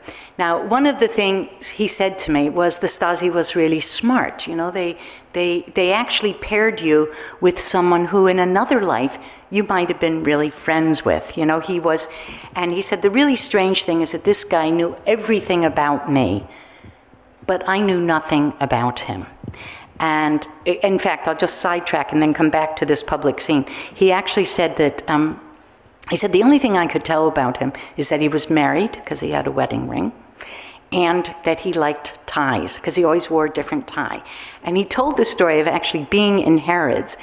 Now, one of the things he said to me was the Stasi was really smart. You know, they, they, they actually paired you with someone who in another life you might have been really friends with. You know, he was, and he said the really strange thing is that this guy knew everything about me, but I knew nothing about him. And in fact, I'll just sidetrack and then come back to this public scene. He actually said that um, he said the only thing I could tell about him is that he was married because he had a wedding ring and that he liked ties because he always wore a different tie. And he told the story of actually being in Harrods.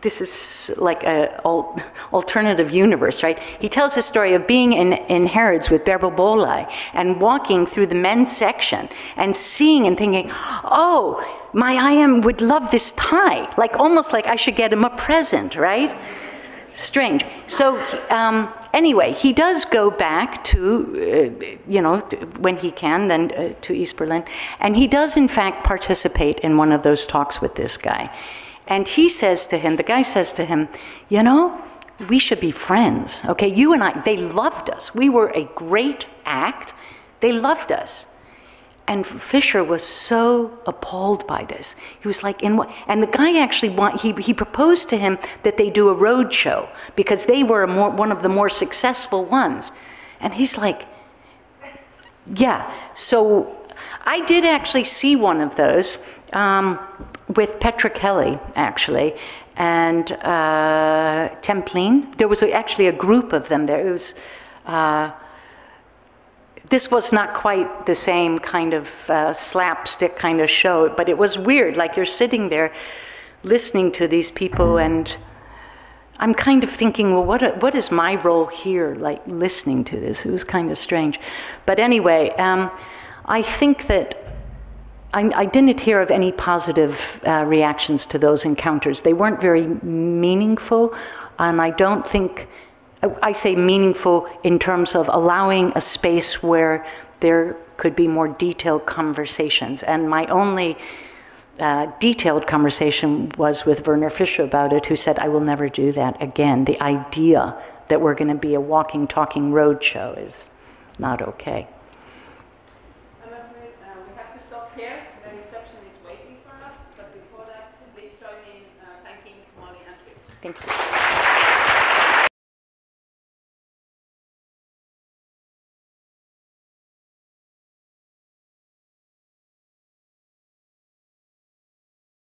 This is like an alternative universe, right? He tells the story of being in, in Harrods with Bärbel Bohley and walking through the men's section and seeing and thinking, oh, my IM would love this tie, like almost like I should get him a present, right? strange. So um, anyway, he does go back to, uh, you know, to, when he can, then uh, to East Berlin, and he does in fact participate in one of those talks with this guy. And he says to him, the guy says to him, you know, we should be friends, okay? You and I, they loved us. We were a great act. They loved us. And Fischer was so appalled by this. He was like, in what? And the guy actually want, he, he proposed to him that they do a road show because they were more, one of the more successful ones. And he's like, yeah. So I did actually see one of those um, with Petra Kelly, actually, and uh, Templin. There was actually a group of them there. It was. Uh, this was not quite the same kind of uh, slapstick kind of show, but it was weird. Like you're sitting there listening to these people, and I'm kind of thinking, well, what, what is my role here, like listening to this? It was kind of strange. But anyway, um, I think that I, I, didn't hear of any positive uh, reactions to those encounters. They weren't very meaningful, and I don't think I say meaningful in terms of allowing a space where there could be more detailed conversations. And my only uh, detailed conversation was with Werner Fischer about it, who said, I will never do that again. The idea that we're going to be a walking, talking road show is not okay. I'm afraid uh, we have to stop here. The reception is waiting for us. But before that, please join in uh, thanking Molly Andrews. Thank you.